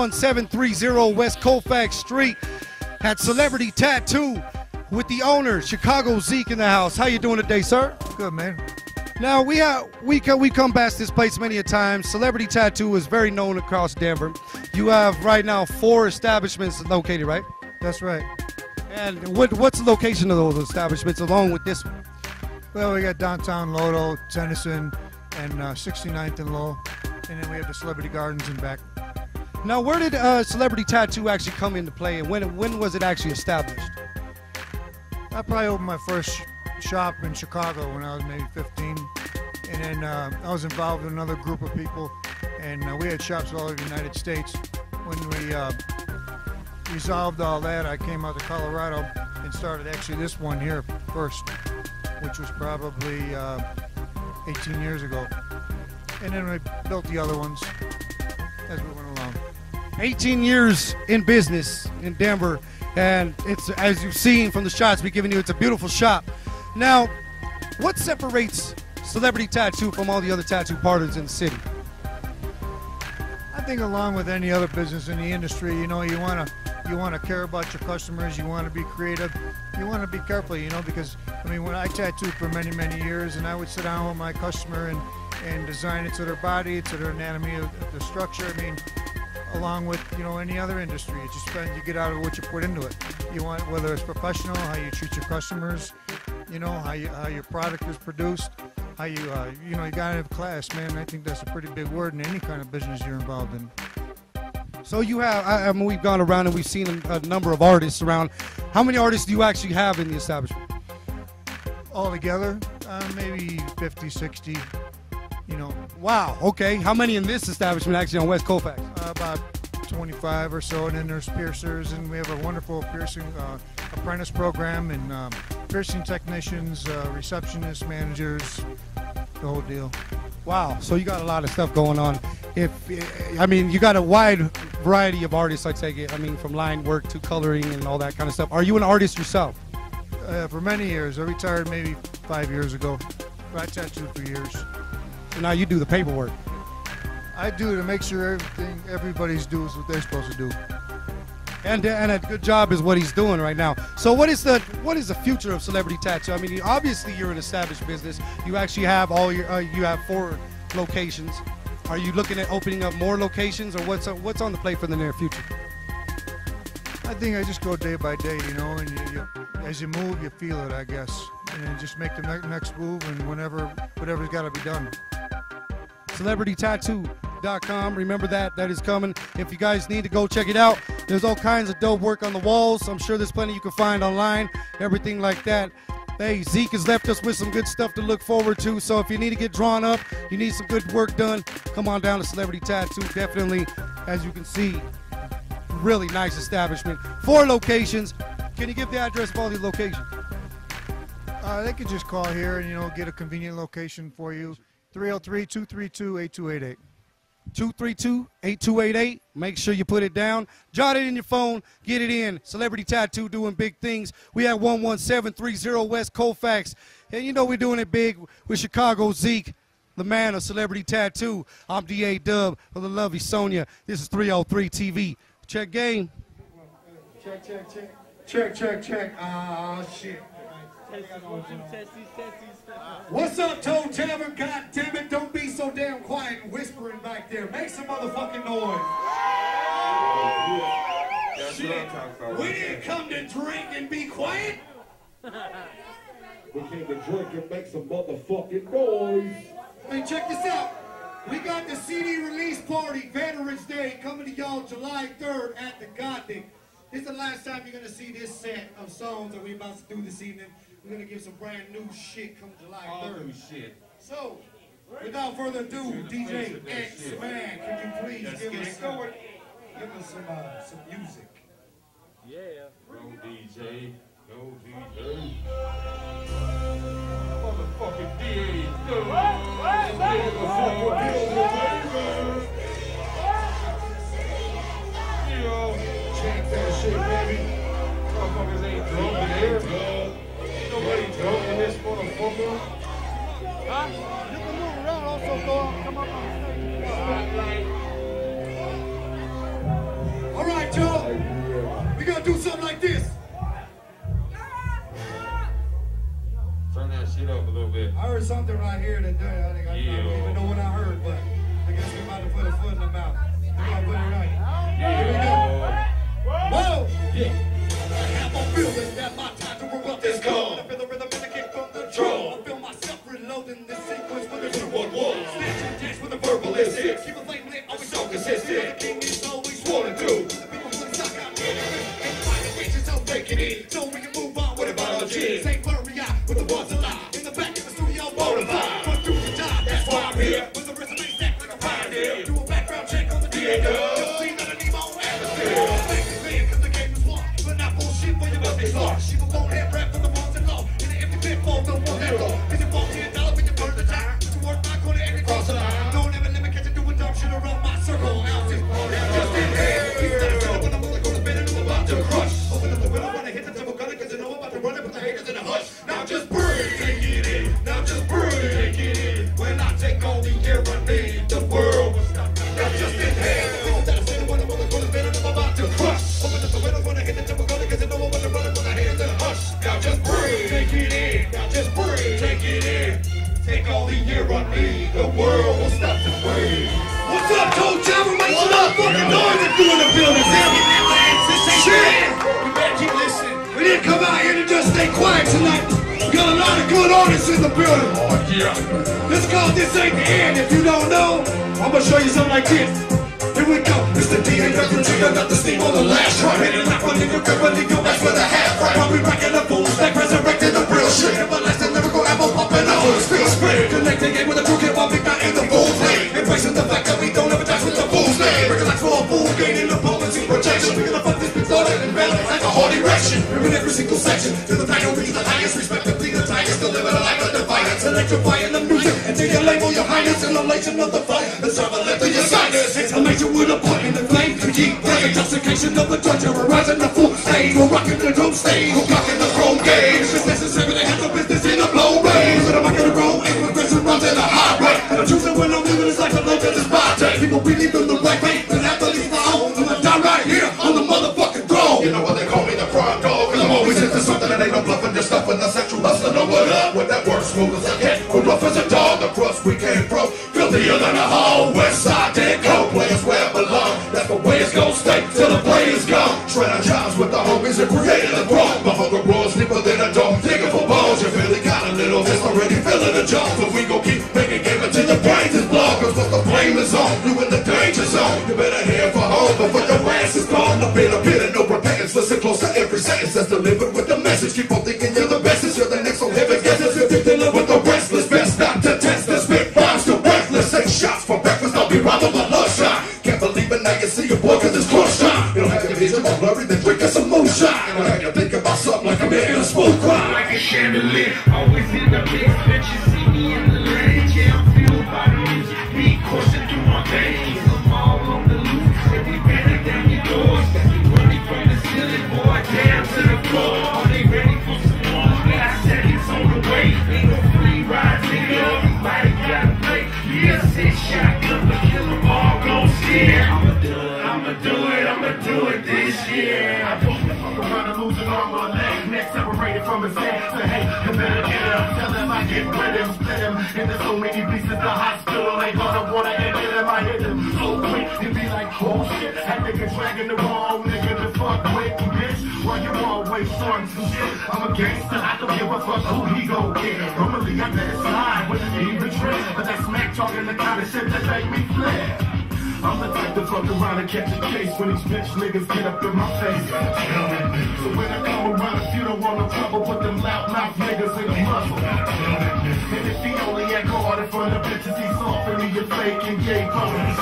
S9: 11730 West Colfax Street at Celebrity Tattoo with the owner, Chicago Zeke in the house. How you doing today, sir?
S47: Good, man.
S9: Now we have we come we come past this place many a time. Celebrity Tattoo is very known across Denver. You have right now four establishments located, right?
S47: That's right.
S9: And what what's the location of those establishments along with this one?
S47: Well, we got downtown Lodo, Tennyson, and uh, 69th and Low, and then we have the Celebrity Gardens in back.
S9: Now, where did uh, Celebrity Tattoo actually come into play, and when when was it actually established?
S47: I probably opened my first shop in Chicago when I was maybe 15, and then uh, I was involved with another group of people, and uh, we had shops all over the United States. When we uh, resolved all that, I came out to Colorado and started actually this one here first, which was probably uh, 18 years ago, and then we built the other ones
S9: 18 years in business in Denver, and it's as you've seen from the shots we've given you, it's a beautiful shop. Now, what separates Celebrity Tattoo from all the other tattoo parlors in the city?
S47: I think along with any other business in the industry, you know, you want to you want to care about your customers, you want to be creative, you want to be careful, you know, because I mean, when I tattooed for many many years, and I would sit down with my customer and and design it to their body, to their anatomy, the structure. I mean, along with you know any other industry, it just. You get out of what you put into it. You want whether it's professional, how you treat your customers, you know, how you how your product is produced, how you uh, you know you got to have class, man. I think that's a pretty big word in any kind of business you're involved in.
S9: So you have, I, I mean, we've gone around and we've seen a, a number of artists around. How many artists do you actually have in the establishment?
S47: Altogether, uh, maybe 50, 60. You know,
S9: Wow. Okay. How many in this establishment actually on West Colfax?
S47: uh, about 25 or so, and then there's piercers, and we have a wonderful piercing uh, apprentice program, and um, piercing technicians, uh, receptionists, managers, the whole deal.
S9: Wow. So you got a lot of stuff going on. If I mean, you got a wide variety of artists. I take it. I mean, from line work to coloring and all that kind of stuff. Are you an artist yourself?
S47: Uh, for many years, I retired maybe five years ago. I tattooed for years.
S9: So now you do the paperwork.
S47: I do to make sure everything everybody's doing what they're supposed to do.
S9: And and a good job is what he's doing right now. So what is the what is the future of celebrity tattoo? I mean, obviously you're an established business. You actually have all your uh, you have four locations. Are you looking at opening up more locations, or what's on, what's on the plate for the near future?
S47: I think I just go day by day, you know, and you, you, as you move, you feel it, I guess, and just make the ne- next move, and whenever whatever's got to be done.
S9: CelebrityTattoo.com. Remember that that is coming. If you guys need to go check it out, there's all kinds of dope work on the walls. I'm sure there's plenty you can find online. Everything like that. Hey, Zeke has left us with some good stuff to look forward to. So if you need to get drawn up, you need some good work done, come on down to Celebrity Tattoo. Definitely, as you can see, really nice establishment. Four locations. Can you give the address of all these locations?
S47: Uh, they could just call here and you know get a convenient location for you. 303-232-8288.
S9: 232-8288. Make sure you put it down. Jot it in your phone. Get it in. Celebrity Tattoo doing big things. We have 11730 West Colfax. And you know we're doing it big with Chicago Zeke, the man of Celebrity Tattoo. I'm D-A-Dubb for the lovely Sonia. This is 303 TV. Check game.
S27: Check, check, check. Check, check, check. Ah, shit. What's up, Toad Tavern? God damn it, don't be so damn quiet and whispering back there. Make some motherfucking noise. Shit. We didn't come to drink and be quiet. We came to drink and make some motherfucking noise. I mean, check this out. We got the CD release party, Veterans Day, coming to y'all July 3rd at the Gothic. This is the last time you're gonna see this set of songs that we're about to do this evening. We're gonna give some brand new shit come July 3rd.
S6: shit.
S27: So, without further ado, DJ X Man, can you please
S6: Let's
S27: give
S6: get
S27: us some,
S6: going.
S27: give us some uh, some music?
S6: Yeah. Go DJ. Go DJ. Motherfucking DA. Go.
S27: Check that shit, baby.
S6: Motherfuckers ain't drunk in here nobody drunk in this motherfucker. Huh?
S47: You can move around also, go come up on stage.
S27: All right, y'all. We gotta do something like this.
S6: Turn that shit up a little bit.
S27: I heard something right here
S28: today. I think I, yeah. I don't even know what I heard, but I guess we about to put a foot in the mouth. We gotta put it right. Here we go. Whoa! Yeah. I have a feeling that my control. I feel myself reloading this sequence with a 2 1 1. Snatch and with a verbal is it. Keep a
S34: flame lit, always so consistent. The king is always sworn to. The people who suck, I'm getting it. Ain't finding reaches, I'm breaking it. So we can move on with a Same St. Maria with the buzzer. niggas get up in my face. So when I come around, if you don't want no trouble, put them loud mouth niggas in the muscle. making gay poems.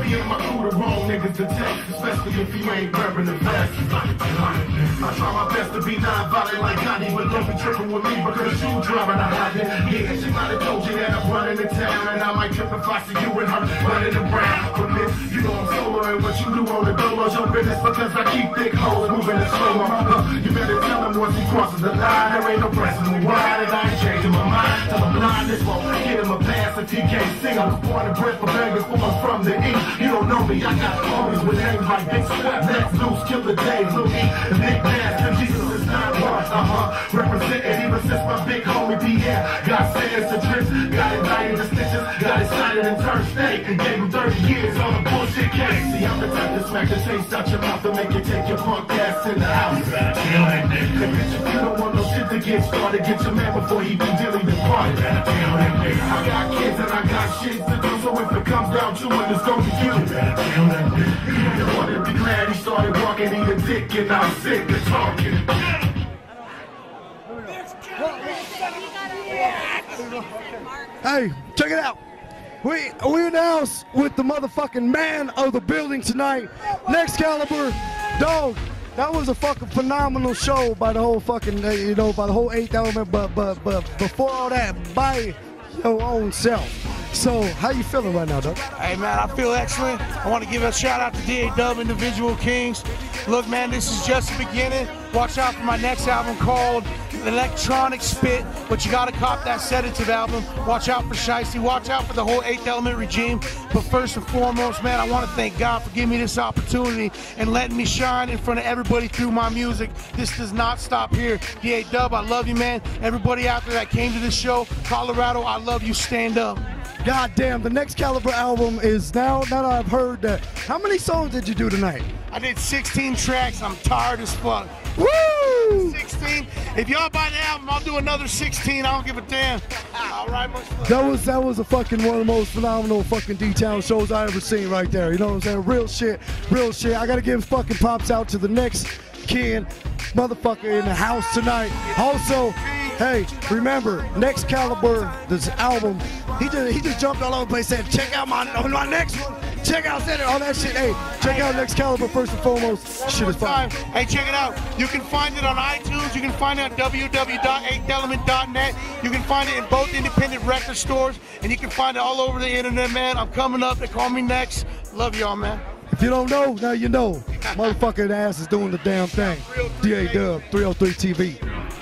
S34: Me and my crew the wrong niggas to take, especially if you ain't wearing a vest. I try my best to be non-violent like Gandhi, but don't be tripping with me because you driving a hot Yeah, she might have told you that I'm running the town, and I might trip if I see you and her running around. But miss, you know I'm solo, and what you do on the dolo is your business because I keep thick hoes moving in slow-mo. You better tell him once he crosses the line, there ain't no pressing the wine, and I ain't changing my mind. Tell him blindness? this won't get him a pass ass a TKC. I was born and bred for beggars, Born from the east. You don't know me, I got homies with names like Big Sweat, Max Loose, Killer Dave, Lil E, and Nick Bass. and Jesus is not one. Uh-huh, representing even since my big homie Pierre got sentenced to trips, got indicted to stitches, got it signed and turned state, and gave him 30 years on a bullshit case smack the taste out your mouth and make you take your punk ass in the house. You don't want no shit to get started, get your man before he be dealing the part. I got kids and I got shit to do, so if it comes down to it, it's gonna be you. Want to be glad he started walking, a dick and I'm sick of talking.
S9: Hey, check it out. We we announced with the motherfucking man of the building tonight, Next Caliber, dog. That was a fucking phenomenal show by the whole fucking uh, you know by the whole eighth element. But but but before all that, by your own self. So how you feeling right now, dog?
S33: Hey man, I feel excellent. I want to give a shout out to D-A-Dubb Individual Kings. Look man, this is just the beginning. Watch out for my next album called Electronic Spit, but you gotta cop that sedative album. Watch out for Shiesty, watch out for the whole Eighth Element regime. But first and foremost, man, I want to thank God for giving me this opportunity and letting me shine in front of everybody through my music. This does not stop here. D-A-Dubb, I love you, man. Everybody out there that came to this show, Colorado, I love you. Stand up.
S9: God damn, the Next Caliber album is now that I've heard that. How many songs did you do tonight?
S33: I did 16 tracks. I'm tired as fuck.
S9: Woo!
S33: 16. If y'all buy the album, I'll do another 16. I don't give a damn. All right, much love.
S9: That was that was a fucking one of the most phenomenal fucking detailed shows I ever seen right there. You know what I'm saying? Real shit, real shit. I gotta give fucking pops out to the next kid motherfucker in the house tonight. Also, hey, remember, Next Caliber, this album, he just he just jumped all over the place said, check out my my next one. Check out that all that shit. Hey, check out Next Caliber first and foremost. Shit is fire.
S33: Hey, check it out. You can find it on iTunes. You can find it at www.8element.net. You can find it in both independent record stores, and you can find it all over the internet, man. I'm coming up. They call me next. Love y'all, man.
S9: If you don't know, now you know. Motherfucking ass is doing the damn thing. D-A-Dubb, 303 TV.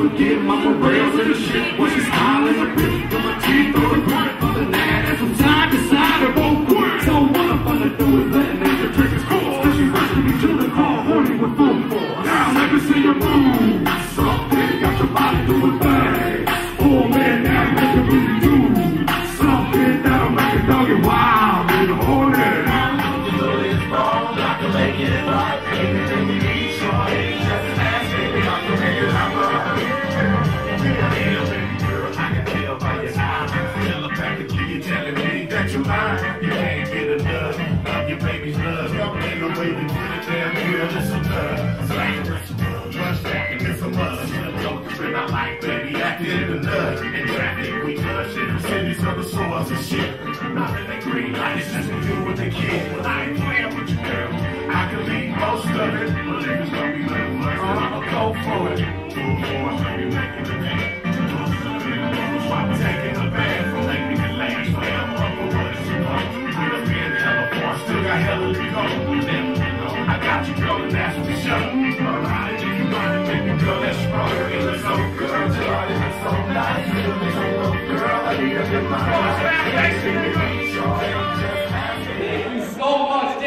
S34: forget mama rails and the shit when she's smiling a bit. Got my teeth on the grunt of the nag and from side to side it won't quit. So what I'm gonna do is let nature trick his course. Cause she's rushing me to the car, horny with full force. Now let me see your move. Shit. That green light just to do with the kid. I ain't playing with you, girl. I can leave most of it, but niggas gonna be left first. And I'ma go for it. I be making. I'm taking like we what a man hella force, still got to go. I got you, girl, that's for to make me girl, that's so good, so nice.
S48: You so much,